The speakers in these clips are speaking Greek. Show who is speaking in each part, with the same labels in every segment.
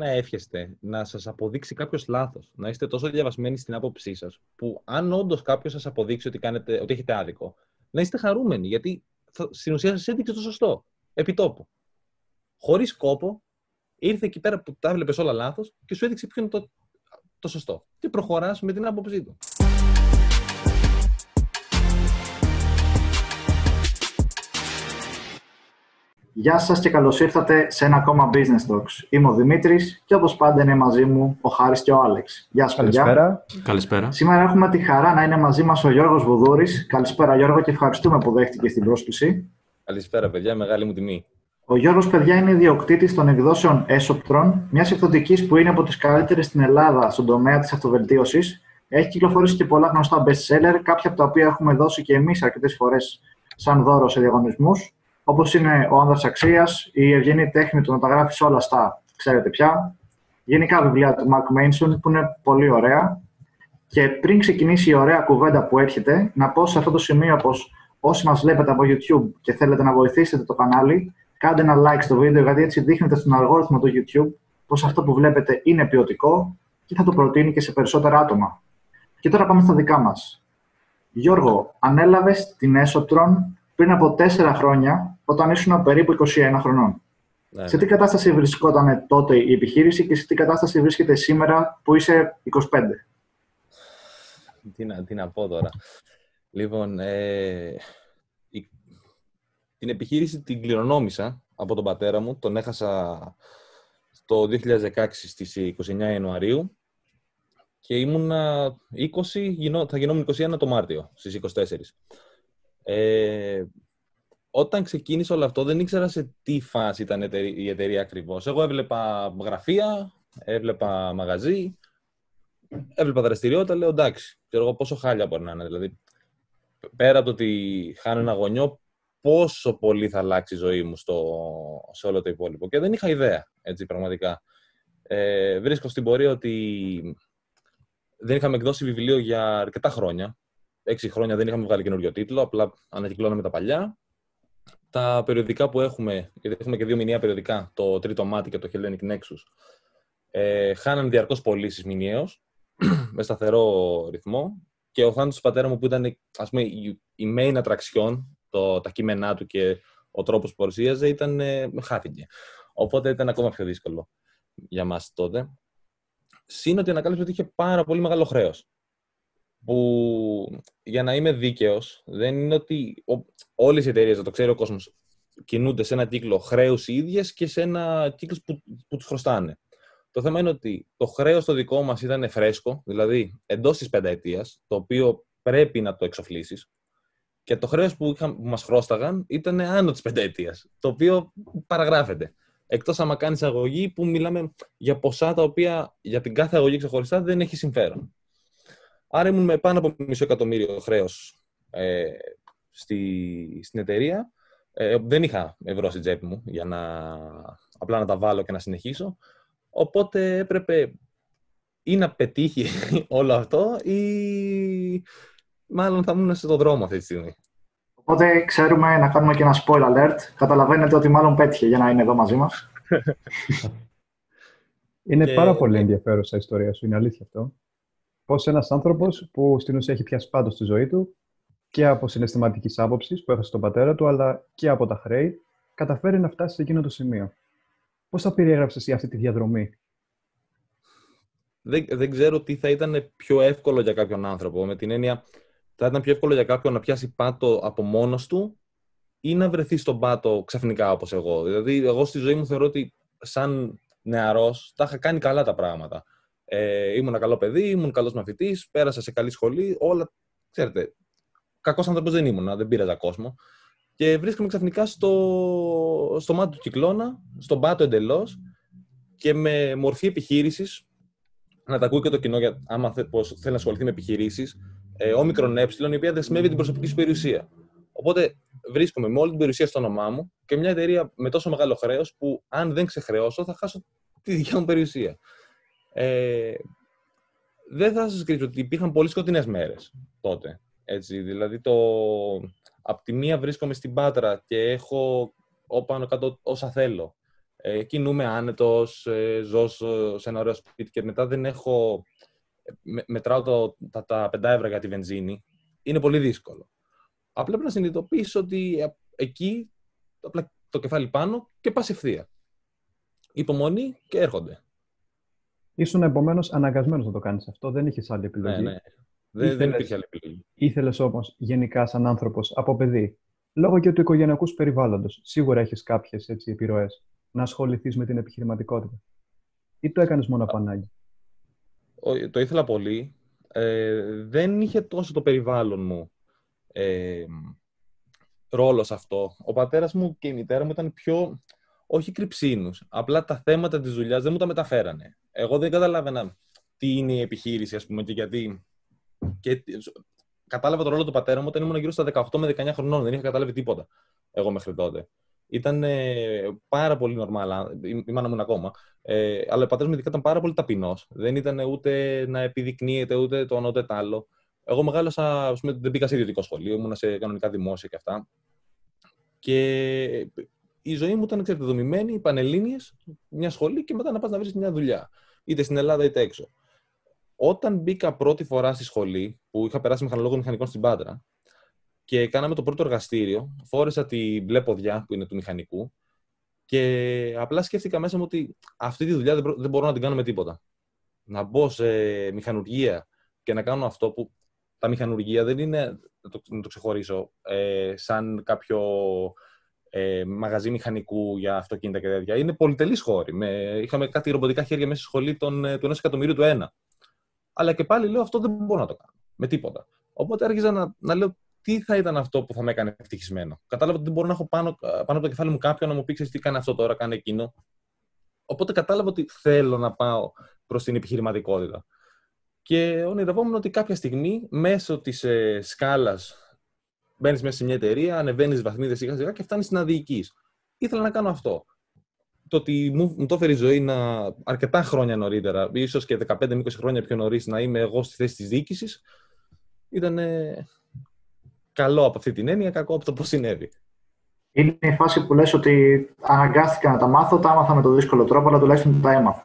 Speaker 1: να εύχεστε να σας αποδείξει κάποιος λάθος, να είστε τόσο διαβασμένοι στην άποψή σας, που αν όντως κάποιος σας αποδείξει ότι, κάνετε, ότι έχετε άδικο, να είστε χαρούμενοι, γιατί θα, στην ουσία σας έδειξε το σωστό, επί τόπου. Χωρίς κόπο, ήρθε εκεί πέρα που τα έβλεπες όλα λάθος και σου έδειξε ποιο είναι το, το σωστό. Και προχωράς με την άποψή του.
Speaker 2: Γεια σας και καλώς ήρθατε σε ένα ακόμα Business Talks. Είμαι ο Δημήτρης και όπως πάντα είναι μαζί μου ο Χάρης και ο Άλεξ. Γεια σας
Speaker 3: Καλησπέρα.
Speaker 2: παιδιά.
Speaker 4: Καλησπέρα.
Speaker 2: Σήμερα έχουμε τη χαρά να είναι μαζί μας ο Γιώργος Βουδούρης. Καλησπέρα Γιώργο και ευχαριστούμε που δέχτηκε την πρόσκληση.
Speaker 1: Καλησπέρα, παιδιά. Μεγάλη μου τιμή.
Speaker 2: Ο Γιώργος, παιδιά, είναι ιδιοκτήτης των εκδόσεων Esoptron, μιας εκδοτικής που είναι από τις καλύτερες στην Ελλάδα στον τομέα της αυτοβελτίωσης. Έχει κυκλοφορήσει και πολλά γνωστά best-seller, κάποια από τα οποία έχουμε δώσει και εμείς αρκετές φορές σαν δώρο σε διαγωνισμούς όπως είναι ο Άνδρας Αξίας, η ευγενή τέχνη του να τα γράφεις όλα στα ξέρετε πια. Γενικά βιβλία του Mark Manson που είναι πολύ ωραία. Και πριν ξεκινήσει η ωραία κουβέντα που έρχεται, να πω σε αυτό το σημείο πως όσοι μας βλέπετε από YouTube και θέλετε να βοηθήσετε το κανάλι, κάντε ένα like στο βίντεο, γιατί έτσι δείχνετε στον αλγόριθμο του YouTube πως αυτό που βλέπετε είναι ποιοτικό και θα το προτείνει και σε περισσότερα άτομα. Και τώρα πάμε στα δικά μας. Γιώργο, ανέλαβες την Esotron πριν από τέσσερα χρόνια, όταν ήσουν περίπου 21 χρονών. Ναι. Σε τι κατάσταση βρισκόταν τότε η επιχείρηση και σε τι κατάσταση βρίσκεται σήμερα που είσαι 25.
Speaker 1: Τι να, τι να πω τώρα. Λοιπόν, ε, η, την επιχείρηση την κληρονόμησα από τον πατέρα μου. Τον έχασα το 2016 στις 29 Ιανουαρίου και ήμουνα 20, θα γινόμουν 21 το Μάρτιο, στις 24. Ε, όταν ξεκίνησε όλο αυτό, δεν ήξερα σε τι φάση ήταν η εταιρεία ακριβώς. Εγώ έβλεπα γραφεία, έβλεπα μαγαζί, έβλεπα δραστηριότητα, λέω εντάξει, ξέρω εγώ πόσο χάλια μπορεί να είναι. Δηλαδή, πέρα από το ότι χάνω ένα γονιό, πόσο πολύ θα αλλάξει η ζωή μου στο, σε όλο το υπόλοιπο. Και δεν είχα ιδέα, έτσι, πραγματικά. Ε, βρίσκω στην πορεία ότι δεν είχαμε εκδώσει βιβλίο για αρκετά χρόνια έξι χρόνια δεν είχαμε βγάλει καινούριο τίτλο, απλά ανακυκλώναμε τα παλιά. Τα περιοδικά που έχουμε, γιατί έχουμε και δύο μηνιαία περιοδικά, το Τρίτο Μάτι και το Hellenic Nexus, ε, χάνανε διαρκώς πωλήσεις μηνιαίως, με σταθερό ρυθμό. Και ο θάνατος του πατέρα μου, που ήταν ας πούμε, η main attraction, το, τα κείμενά του και ο τρόπος που παρουσίαζε, ήταν, ε, χάθηκε. Οπότε ήταν ακόμα πιο δύσκολο για μας τότε. Συν ότι ανακάλυψε ότι είχε πάρα πολύ μεγάλο χρέος που για να είμαι δίκαιος, δεν είναι ότι όλες οι εταιρείες, να το ξέρει ο κόσμος, κινούνται σε ένα κύκλο χρέους οι ίδιες και σε ένα κύκλος που, που τους χρωστάνε. Το θέμα είναι ότι το χρέος το δικό μας ήταν φρέσκο, δηλαδή εντός της πενταετίας, το οποίο πρέπει να το εξοφλήσεις. Και το χρέος που, που μας χρώσταγαν ήταν άνω της πενταετίας, το οποίο παραγράφεται. Εκτός άμα κάνεις αγωγή που μιλάμε για ποσά τα οποία για την κάθε αγωγή ξεχωριστά δεν έχει συμφέρον. Άρα ήμουν με πάνω από μισό εκατομμύριο χρέος ε, στη, στην εταιρεία. Ε, δεν είχα ευρώ στην τσέπη μου για να απλά να τα βάλω και να συνεχίσω. Οπότε έπρεπε ή να πετύχει όλο αυτό ή μάλλον θα ήμουν στον δρόμο αυτή τη στιγμή.
Speaker 2: Οπότε ξέρουμε να κάνουμε και ένα spoiler alert. Καταλαβαίνετε ότι μάλλον πέτυχε για να είναι εδώ μαζί μας.
Speaker 3: είναι πάρα πολύ ενδιαφέρουσα η ιστορία σου, είναι αλήθεια αυτό πώ ένας άνθρωπος που στην ουσία έχει πιάσει πάντως στη ζωή του και από συναισθηματικής άποψης που έχασε τον πατέρα του, αλλά και από τα χρέη, καταφέρει να φτάσει σε εκείνο το σημείο. Πώς θα περιέγραψες εσύ αυτή τη διαδρομή,
Speaker 1: δεν, δεν ξέρω τι θα ήταν πιο εύκολο για κάποιον άνθρωπο. Με την έννοια, θα ήταν πιο εύκολο για κάποιον να πιάσει πάτο από μόνος του ή να βρεθεί στον πάτο ξαφνικά όπως εγώ. Δηλαδή, εγώ στη ζωή μου θεωρώ ότι σαν νεαρός τα είχα κάνει καλά τα πράγματα. Ε, ήμουν ένα καλό παιδί, ήμουν καλός μαθητής, πέρασα σε καλή σχολή. Όλα, ξέρετε, κακός άνθρωπος δεν ήμουν, δεν πήραζα κόσμο. Και βρίσκομαι ξαφνικά στο, στο μάτι του κυκλώνα, στον πάτο εντελώς και με μορφή επιχείρησης. Να τα ακούει και το κοινό, για, άμα θέλει να ασχοληθεί με επιχειρήσεις. Ε, όμικρον ε, η οποία δεσμεύει την προσωπική σου περιουσία. Οπότε βρίσκομαι με όλη την περιουσία στο όνομά μου και μια εταιρεία με τόσο μεγάλο χρέος που αν δεν ξεχρεώσω θα χάσω τη δικιά μου περιουσία. Ε, δεν θα σας κρύψω ότι υπήρχαν πολύ σκοτεινές μέρες τότε. Έτσι, δηλαδή, το... απ' τη μία βρίσκομαι στην Πάτρα και έχω πάνω κάτω όσα θέλω. Ε, κινούμαι άνετος, ε, ζω σε ένα ωραίο σπίτι και μετά δεν έχω... Με, μετράω το, τα, τα 5 ευρώ για τη βενζίνη. Είναι πολύ δύσκολο. Απλά πρέπει να συνειδητοποιήσω ότι ε, εκεί απλά το κεφάλι πάνω και πας ευθεία. Υπομονή και έρχονται.
Speaker 3: Ήσουν επομένως αναγκασμένος να το κάνεις αυτό, δεν είχες άλλη επιλογή.
Speaker 1: Ναι, ναι. Δεν, δεν υπήρχε άλλη επιλογή.
Speaker 3: Ήθελες όμως γενικά, σαν άνθρωπος, από παιδί, λόγω και του οικογενειακούς περιβάλλοντος, σίγουρα έχεις κάποιες επιρροές, να ασχοληθείς με την επιχειρηματικότητα. Ή το έκανες μόνο από ανάγκη;
Speaker 1: Το ήθελα πολύ. Ε, δεν είχε τόσο το περιβάλλον μου ε, ρόλο σε αυτό. Ο πατέρας μου και η μητέρα μου ήταν πιο, όχι κρυψίνους. Απλά τα θέματα της δουλειάς δεν μου τα μεταφέρανε. Εγώ δεν καταλάβαινα τι είναι η επιχείρηση, ας πούμε, και γιατί. Και κατάλαβα τον ρόλο του πατέρα μου όταν ήμουν γύρω στα 18 με 19 χρονών. Δεν είχα καταλάβει τίποτα εγώ μέχρι τότε. Ήταν ε, πάρα πολύ νορμάλα. Η μάνα μου είναι ακόμα. Ε, αλλά ο πατέρας μου ειδικά ήταν πάρα πολύ ταπεινός. Δεν ήταν ούτε να επιδεικνύεται ούτε το ένα ούτε το άλλο. Εγώ μεγάλωσα, ας πούμε, δεν πήγα σε ιδιωτικό σχολείο, ήμουν σε κανονικά δημόσια και αυτά. Και η ζωή μου ήταν εξαρτηδομημένη, πανελλήνιες, μια σχολή και μετά να πας να βρεις μια δουλειά. Είτε στην Ελλάδα είτε έξω. Όταν μπήκα πρώτη φορά στη σχολή, που είχα περάσει μηχανολόγο μηχανικών στην Πάντρα, και κάναμε το πρώτο εργαστήριο, φόρεσα τη μπλε ποδιά που είναι του μηχανικού και απλά σκέφτηκα μέσα μου ότι αυτή τη δουλειά δεν μπορώ να την κάνω με τίποτα. Να μπω σε μηχανουργία και να κάνω αυτό που τα μηχανουργία δεν είναι, να το, να το ξεχωρίσω, ε, σαν κάποιο ε, μαγαζί μηχανικού για αυτοκίνητα και τέτοια. Είναι πολυτελής χώρη. Με, είχαμε κάτι ρομποτικά χέρια μέσα στη σχολή των, ε, του ενός εκατομμυρίου του ένα. Αλλά και πάλι λέω αυτό δεν μπορώ να το κάνω. Με τίποτα. Οπότε άρχιζα να, να λέω τι θα ήταν αυτό που θα με έκανε ευτυχισμένο. Κατάλαβα ότι δεν μπορώ να έχω πάνω, πάνω από το κεφάλι μου κάποιον να μου πει τι κάνει αυτό τώρα, κάνει εκείνο. Οπότε κατάλαβα ότι θέλω να πάω προς την επιχειρηματικότητα. Και ονειρευόμουν ότι κάποια στιγμή μέσω της ε, σκάλας μπαίνεις μέσα σε μια εταιρεία, ανεβαίνεις βαθμίδες σιγά σιγά και φτάνεις να διοικεί. Ήθελα να κάνω αυτό. Το ότι μου, μου το έφερε η ζωή να αρκετά χρόνια νωρίτερα, ίσως και 15-20 χρόνια πιο νωρίς, να είμαι εγώ στη θέση της διοίκησης, ήταν καλό από αυτή την έννοια, κακό από το πώς συνέβη.
Speaker 2: Είναι η φάση που λες ότι αναγκάστηκα να τα μάθω, τα άμαθα με τον δύσκολο τρόπο, αλλά τουλάχιστον τα έμαθα.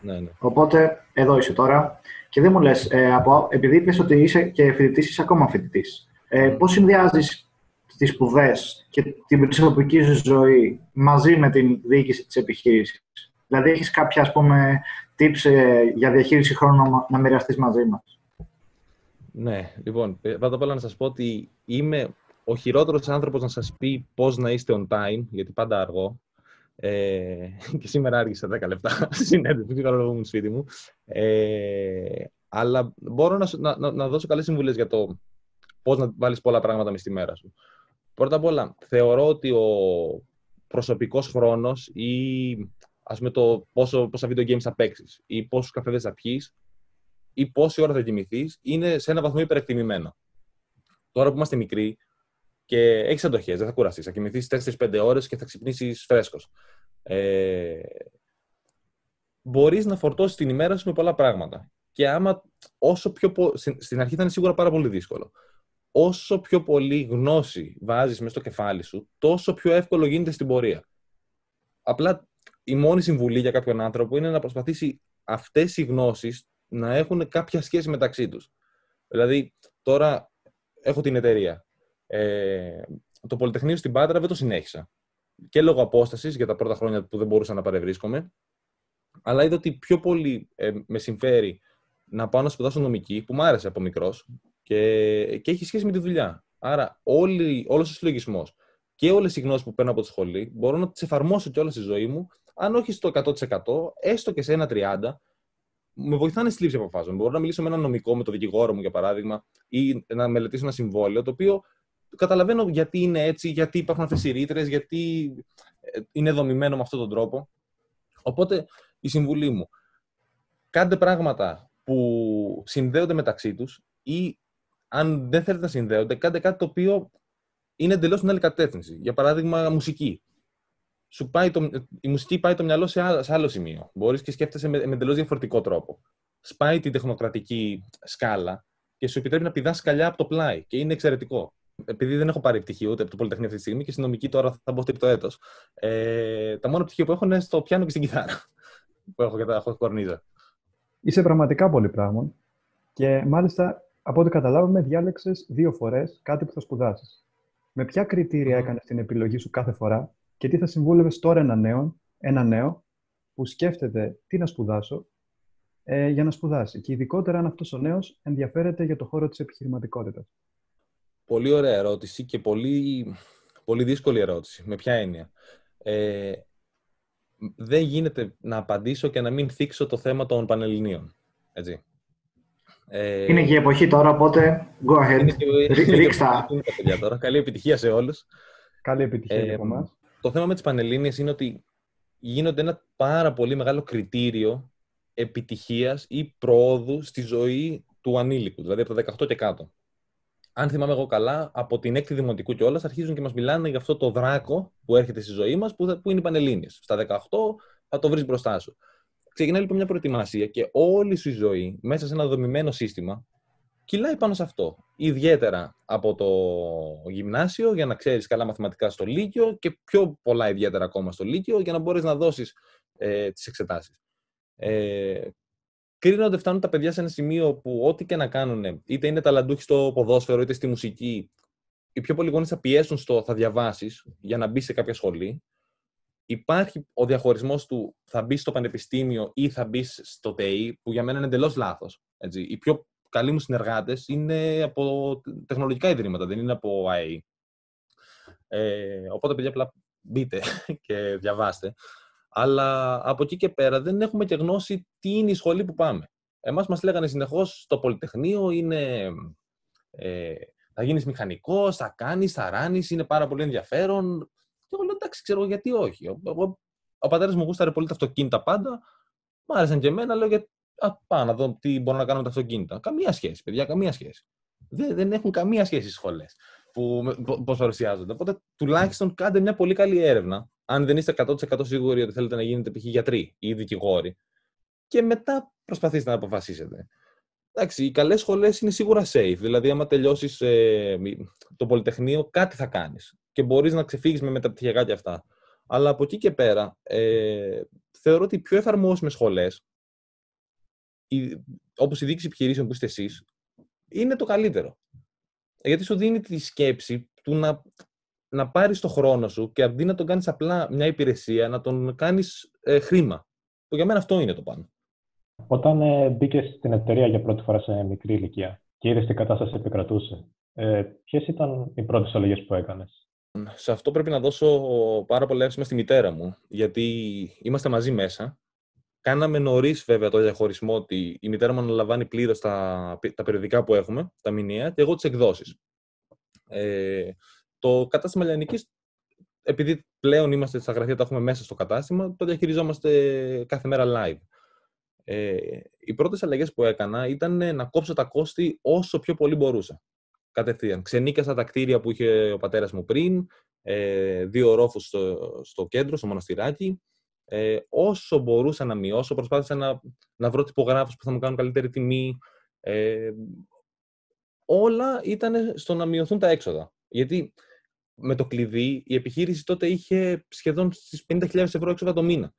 Speaker 1: Ναι, ναι.
Speaker 2: Οπότε εδώ είσαι τώρα. Και δεν μου λες, ε, επειδή είπες ότι είσαι και φοιτητής, είσαι ακόμα φοιτητής. Ε, Πώς συνδυάζεις τις σπουδές και την προσωπική σου ζωή μαζί με την διοίκηση της επιχείρησης; Δηλαδή, έχεις κάποια ας πούμε, tips ε, για διαχείριση χρόνου να, να μοιραστείς μαζί μας;
Speaker 1: Ναι, λοιπόν, ε, πρώτα απ' όλα να σας πω ότι είμαι ο χειρότερος άνθρωπος να σας πει πώς να είστε on time, γιατί πάντα αργώ. Ε, και σήμερα άργησα 10 λεπτά στη συνέντευξη, λόγω μου σπίτι μου. Ε, αλλά μπορώ να, να, να δώσω καλές συμβουλές για το πώς να βάλεις πολλά πράγματα μες στη μέρα σου. Πρώτα απ' όλα, θεωρώ ότι ο προσωπικός χρόνος ή ας πούμε το πόσο, πόσα video games θα παίξεις ή πόσους καφέδες θα πιει ή πόση ώρα θα κοιμηθείς είναι σε ένα βαθμό υπερεκτιμημένο. Τώρα που είμαστε μικροί και έχεις αντοχές, δεν θα κουραστείς. Θα κοιμηθείς 4-5 ώρες και θα ξυπνήσεις φρέσκος. Ε, Μπορείς να φορτώσεις την ημέρα σου με πολλά πράγματα. Και άμα όσο πιο. Στην αρχή θα είναι σίγουρα πάρα πολύ δύσκολο. Όσο πιο πολύ γνώση βάζεις μέσα στο κεφάλι σου, τόσο πιο εύκολο γίνεται στην πορεία. Απλά η μόνη συμβουλή για κάποιον άνθρωπο είναι να προσπαθήσει αυτές οι γνώσεις να έχουν κάποια σχέση μεταξύ τους. Δηλαδή, τώρα έχω την εταιρεία. Ε, το Πολυτεχνείο στην Πάτρα δεν το συνέχισα. Και λόγω απόστασης για τα πρώτα χρόνια που δεν μπορούσα να παρευρίσκομαι. Αλλά είδα ότι πιο πολύ ε, με συμφέρει να πάω να σπουδάσω νομική, που μου άρεσε από μικρός και, και έχει σχέση με τη δουλειά. Άρα, όλος ο συλλογισμός και όλες οι γνώσεις που παίρνω από τη σχολή μπορώ να τις εφαρμόσω κιόλας στη ζωή μου, αν όχι στο 100%, έστω και σε ένα 30%, με βοηθάνε στη λήψη αποφάσεων. Μπορώ να μιλήσω με έναν νομικό, με τον δικηγόρο μου για παράδειγμα, ή να μελετήσω ένα συμβόλαιο, το οποίο καταλαβαίνω γιατί είναι έτσι, γιατί υπάρχουν αυτές οι ρήτρες, γιατί ε, είναι δομημένο με αυτόν τον τρόπο. Οπότε η συμβουλή μου, κάντε πράγματα που συνδέονται μεταξύ τους ή αν δεν θέλετε να συνδέονται, κάντε κάτι το οποίο είναι εντελώς στην άλλη κατεύθυνση. Για παράδειγμα, μουσική σου πάει το, η μουσική πάει το μυαλό σε άλλο, σε άλλο σημείο. Μπορείς και σκέφτεσαι με, με εντελώς διαφορετικό τρόπο. Σπάει την τεχνοκρατική σκάλα και σου επιτρέπει να πηδάς σκαλιά από το πλάι. Και είναι εξαιρετικό. επειδή δεν έχω πάρει πτυχίο ούτε από το Πολυτεχνείο αυτή τη στιγμή και στην νομική τώρα θα μπω τρίτο έτος. Ε, τα μόνα πτυχία που έχω είναι στο πιάνο και στην κιθάρα. που έχω και τα έχω κορνίζα.
Speaker 3: Είσαι πραγματικά πολύ πράγμα. Και μάλιστα, από ό,τι καταλάβαμε, διάλεξες δύο φορές κάτι που θα σπουδάσεις. Με ποια κριτήρια mm. έκανες την επιλογή σου κάθε φορά και τι θα συμβούλευες τώρα ένα νέο, ένα νέο που σκέφτεται τι να σπουδάσω ε, για να σπουδάσει. Και ειδικότερα αν αυτός ο νέος ενδιαφέρεται για το χώρο της επιχειρηματικότητας.
Speaker 1: Πολύ ωραία ερώτηση και πολύ, πολύ δύσκολη ερώτηση. Με ποια έννοια; Ε, δεν γίνεται να απαντήσω και να μην θίξω το θέμα των Πανελληνίων. Έτσι.
Speaker 2: Ε, είναι και η εποχή τώρα, οπότε go ahead. Ρίξτα.
Speaker 1: τώρα. Καλή επιτυχία σε όλους.
Speaker 3: Καλή επιτυχία ε, από
Speaker 1: Το θέμα με τις Πανελλήνιες είναι ότι γίνονται ένα πάρα πολύ μεγάλο κριτήριο επιτυχίας ή προόδου στη ζωή του ανήλικου, δηλαδή από τα 18 και κάτω αν θυμάμαι εγώ καλά, από την έκτη δημοτικού κιόλας αρχίζουν και μας μιλάνε για αυτό το δράκο που έρχεται στη ζωή μας, που, που είναι οι Πανελλήνιες. Στα 18 θα το βρεις μπροστά σου. Ξεκινάει λοιπόν μια προετοιμασία και όλη σου η ζωή μέσα σε ένα δομημένο σύστημα κυλάει πάνω σε αυτό. Ιδιαίτερα από το γυμνάσιο για να ξέρεις καλά μαθηματικά στο Λύκειο και πιο πολλά ιδιαίτερα ακόμα στο Λύκειο για να μπορείς να δώσεις ε, τις εξετάσεις. Ε, κρίνονται, φτάνουν τα παιδιά σε ένα σημείο που ό,τι και να κάνουν, είτε είναι ταλαντούχοι στο ποδόσφαιρο, είτε στη μουσική, οι πιο πολλοί γονείς θα πιέσουν στο θα διαβάσεις για να μπεις σε κάποια σχολή. Υπάρχει ο διαχωρισμός του θα μπεις στο πανεπιστήμιο ή θα μπεις στο ΤΕΙ, που για μένα είναι εντελώς λάθος. Οι πιο καλοί μου συνεργάτες είναι από τεχνολογικά ιδρύματα, δεν είναι από ΑΕΗ. Ε, οπότε, παιδιά, απλά μπείτε και διαβάστε. Αλλά από εκεί και πέρα δεν έχουμε και γνώση τι είναι η σχολή που πάμε. Εμάς μας λέγανε συνεχώς στο Πολυτεχνείο είναι. Ε, θα γίνεις μηχανικός, θα κάνεις, θα ράνεις, είναι πάρα πολύ ενδιαφέρον. Και εγώ λέω εντάξει, ξέρω γιατί όχι. Εγώ, ο πατέρας μου γούσταρε πολύ τα αυτοκίνητα πάντα. Μ' άρεσαν και εμένα, λέω γιατί. Α, πάω να δω τι μπορώ να κάνω με τα αυτοκίνητα. Καμία σχέση, παιδιά, καμία σχέση. Δεν, δεν έχουν καμία σχέση οι σχολές που πώς παρουσιάζονται. Οπότε τουλάχιστον κάντε μια πολύ καλή έρευνα αν δεν είστε 100% σίγουροι ότι θέλετε να γίνετε π.χ. γιατροί ή δικηγόροι. Και μετά προσπαθήστε να αποφασίσετε. Εντάξει, οι καλές σχολές είναι σίγουρα safe. Δηλαδή, άμα τελειώσεις ε, το Πολυτεχνείο, κάτι θα κάνεις. Και μπορείς να ξεφύγεις με μεταπτυχιακά και αυτά. Αλλά από εκεί και πέρα, ε, θεωρώ ότι οι πιο εφαρμόσιμες σχολές, όπως η δίκηση επιχειρήσεων που είστε εσείς, είναι το καλύτερο. Γιατί σου δίνει τη σκέψη του να να πάρεις το χρόνο σου και αντί να τον κάνεις απλά μια υπηρεσία, να τον κάνεις ε, χρήμα. Που για μένα αυτό είναι το πάνω.
Speaker 4: Όταν ε, μπήκες στην εταιρεία για πρώτη φορά σε μικρή ηλικία και είδες τι κατάσταση επικρατούσε, ε, ποιες ήταν οι πρώτες αλλαγές που έκανες;
Speaker 1: Σε αυτό πρέπει να δώσω πάρα πολλά εύσημα στη μητέρα μου, γιατί είμαστε μαζί μέσα. Κάναμε νωρίς βέβαια το διαχωρισμό ότι η μητέρα μου αναλαμβάνει πλήρως τα, τα περιοδικά που έχουμε, τα μηνύα, και εγώ τις εκδόσεις. Ε, το κατάστημα Λιανικής, επειδή πλέον είμαστε στα γραφεία, τα έχουμε μέσα στο κατάστημα, το διαχειριζόμαστε κάθε μέρα live. Ε, οι πρώτες αλλαγές που έκανα ήταν να κόψω τα κόστη όσο πιο πολύ μπορούσα. Κατευθείαν. Ξενίκασα τα κτίρια που είχε ο πατέρας μου πριν, ε, δύο ορόφους στο, στο κέντρο, στο μοναστηράκι. Ε, όσο μπορούσα να μειώσω, προσπάθησα να, να βρω τυπογράφους που θα μου κάνουν καλύτερη τιμή. Ε, όλα ήταν στο να μειωθούν τα έξοδα. Γιατί με το κλειδί η επιχείρηση τότε είχε σχεδόν στις 50.000 ευρώ έξοδα το μήνα.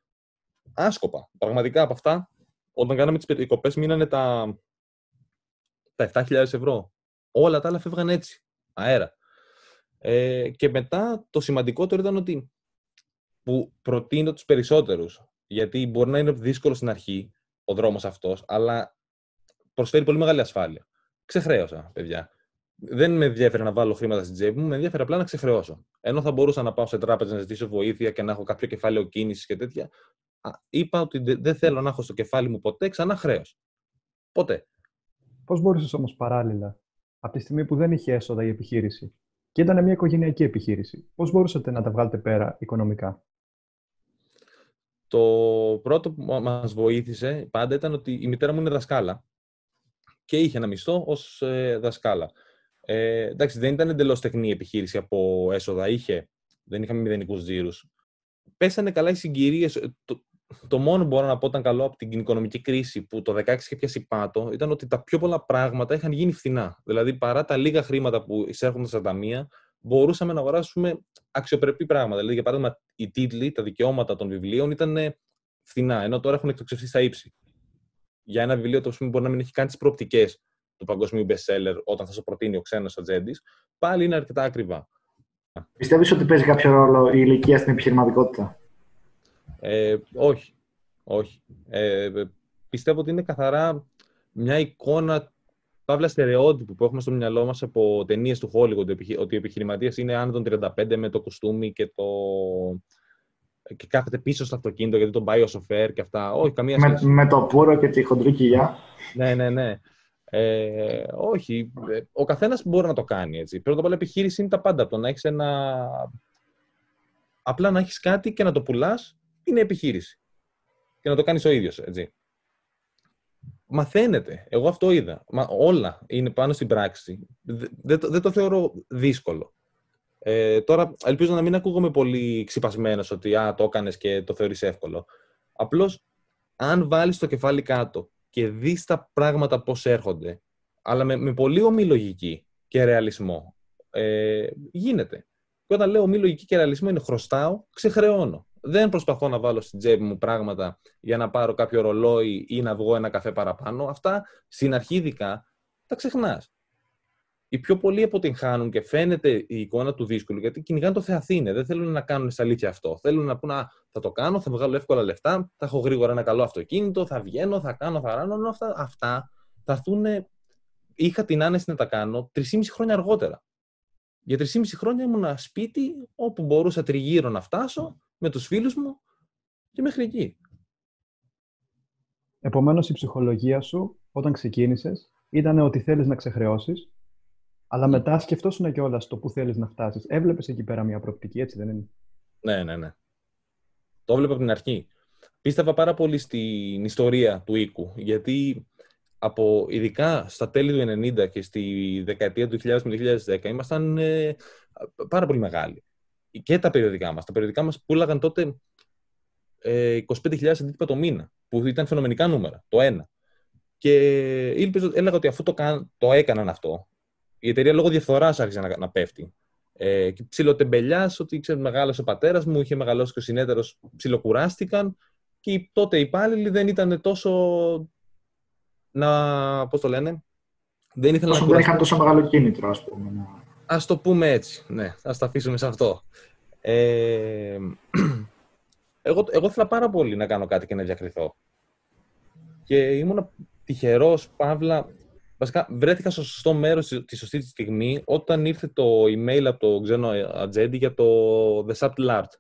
Speaker 1: Άσκοπα. Πραγματικά από αυτά, όταν κάναμε τις περικοπές, μείνανε τα, τα 7.000 ευρώ. Όλα τα άλλα φεύγαν έτσι, αέρα. Ε, και μετά το σημαντικότερο ήταν ότι που προτείνω τους περισσότερους, γιατί μπορεί να είναι δύσκολο στην αρχή ο δρόμος αυτός, αλλά προσφέρει πολύ μεγάλη ασφάλεια. Ξεχρέωσα, παιδιά δεν με ενδιαφέρει να βάλω χρήματα στην τσέπη μου, με ενδιαφέρει απλά να ξεχρεώσω. Ενώ θα μπορούσα να πάω σε τράπεζα να ζητήσω βοήθεια και να έχω κάποιο κεφάλαιο κίνησης και τέτοια. Είπα ότι δεν θέλω να έχω στο κεφάλι μου ποτέ ξανά χρέο. Ποτέ.
Speaker 3: Πώς μπορούσες όμως παράλληλα, από τη στιγμή που δεν είχε έσοδα η επιχείρηση και ήταν μια οικογενειακή επιχείρηση, πώς μπορούσατε να τα βγάλετε πέρα οικονομικά;
Speaker 1: Το πρώτο που μα βοήθησε πάντα ήταν ότι η μητέρα μου είναι δασκάλα και είχε ένα μισθό ως ε, δασκάλα. Ε, εντάξει, δεν ήταν εντελώς τεχνή επιχείρηση από έσοδα. Είχε, δεν είχαμε μηδενικούς τζίρους. Πέσανε καλά οι συγκυρίες. Το, το μόνο που μπορώ να πω ήταν καλό από την οικονομική κρίση που το 2016 είχε πιάσει πάτο ήταν ότι τα πιο πολλά πράγματα είχαν γίνει φθηνά. Δηλαδή, παρά τα λίγα χρήματα που εισέρχονται στα ταμεία, μπορούσαμε να αγοράσουμε αξιοπρεπή πράγματα. Δηλαδή, για παράδειγμα, οι τίτλοι, τα δικαιώματα των βιβλίων ήταν φθηνά, ενώ τώρα έχουν εκτοξευθεί στα ύψη. Για ένα βιβλίο το οποίο μπορεί να μην έχει καν τις προοπτικές του παγκοσμίου bestseller όταν θα σου προτείνει ο ξένος ατζέντης, πάλι είναι αρκετά ακριβά.
Speaker 2: Πιστεύεις ότι παίζει κάποιο ρόλο η ηλικία στην επιχειρηματικότητα;
Speaker 1: Ε, όχι. όχι. Ε, πιστεύω ότι είναι καθαρά μια εικόνα παύλα στερεότυπου που έχουμε στο μυαλό μας από ταινίες του Hollywood, ότι ο επιχειρηματία είναι άνω των 35 με το κοστούμι και, το... και κάθεται πίσω στο αυτοκίνητο γιατί τον πάει ο σοφέρ και αυτά. Όχι, καμία
Speaker 2: σχέση. Με, με το πουρο και τη χοντρή κοιλιά.
Speaker 1: ναι, ναι, ναι. Ε, όχι. Ο καθένας μπορεί να το κάνει έτσι. Πρώτα απ' όλα, επιχείρηση είναι τα πάντα. Το να έχεις ένα. Απλά να έχεις κάτι και να το πουλάς είναι επιχείρηση. Και να το κάνεις ο ίδιος, έτσι. Μαθαίνετε. Εγώ αυτό είδα. Μα, όλα είναι πάνω στην πράξη. Δεν, δεν, το θεωρώ δύσκολο. Ε, τώρα, ελπίζω να μην ακούγομαι πολύ ξυπασμένος ότι α, το έκανες και το θεωρείς εύκολο. Απλώς, αν βάλεις το κεφάλι κάτω και δεις τα πράγματα πώς έρχονται, αλλά με, με πολύ ομή λογική και ρεαλισμό, ε, γίνεται. Και όταν λέω ομή λογική και ρεαλισμό είναι χρωστάω, ξεχρεώνω. Δεν προσπαθώ να βάλω στην τσέπη μου πράγματα για να πάρω κάποιο ρολόι ή να βγω ένα καφέ παραπάνω. Αυτά στην αρχή ειδικά τα ξεχνάς. Οι πιο πολλοί αποτυγχάνουν και φαίνεται η εικόνα του δύσκολου γιατί κυνηγάνε το Θεαθήνε. Δεν θέλουν να κάνουν στα αλήθεια αυτό. Θέλουν να πούνε θα το κάνω, θα βγάλω εύκολα λεφτά, θα έχω γρήγορα ένα καλό αυτοκίνητο, θα βγαίνω, θα κάνω, θα ράνω. Αυτά, αυτά θα έρθουν. Είχα την άνεση να τα κάνω 3,5 χρόνια αργότερα. Για 3,5 χρόνια ήμουν σπίτι όπου μπορούσα τριγύρω να φτάσω με τους φίλους μου και μέχρι εκεί.
Speaker 3: Επομένως, η ψυχολογία σου όταν ξεκίνησες ήταν ότι θέλεις να ξεχρεώσεις, αλλά ναι. μετά σκεφτόσουν και όλα στο που θέλεις να φτάσεις. Έβλεπες εκεί πέρα μια προοπτική, έτσι δεν είναι;
Speaker 1: Ναι, ναι, ναι. Το έβλεπα από την αρχή. Πίστευα πάρα πολύ στην ιστορία του οίκου, γιατί από, ειδικά στα τέλη του 1990 και στη δεκαετία του 2000 με 2010 ήμασταν ε, πάρα πολύ μεγάλοι και τα περιοδικά μας. Τα περιοδικά μας πουλάγαν τότε ε, 25.000 αντίτυπα το μήνα, που ήταν φαινομενικά νούμερα, το ένα. Και έλεγα ότι αφού το, το έκαναν αυτό, η εταιρεία λόγω διαφθοράς άρχισε να, να πέφτει. Ε, και ψιλοτεμπελιάς, ότι ξέρεις, μεγάλωσε ο πατέρας μου, είχε μεγαλώσει και ο συνέτερος, ψιλοκουράστηκαν και τότε οι υπάλληλοι δεν ήταν τόσο. Να. Πώς το λένε,
Speaker 2: δεν ήθελαν να. Δεν είχαν τόσο μεγάλο κίνητρο, ας πούμε.
Speaker 1: Α το πούμε έτσι. Ναι, ας το αφήσουμε σε αυτό. Ε, εγώ, εγώ ήθελα πάρα πολύ να κάνω κάτι και να διακριθώ. Και ήμουν τυχερός, Παύλα. Βασικά, βρέθηκα στο σωστό μέρος τη σωστή στιγμή όταν ήρθε το email από το ξένο ατζέντη για το The Subtle Art.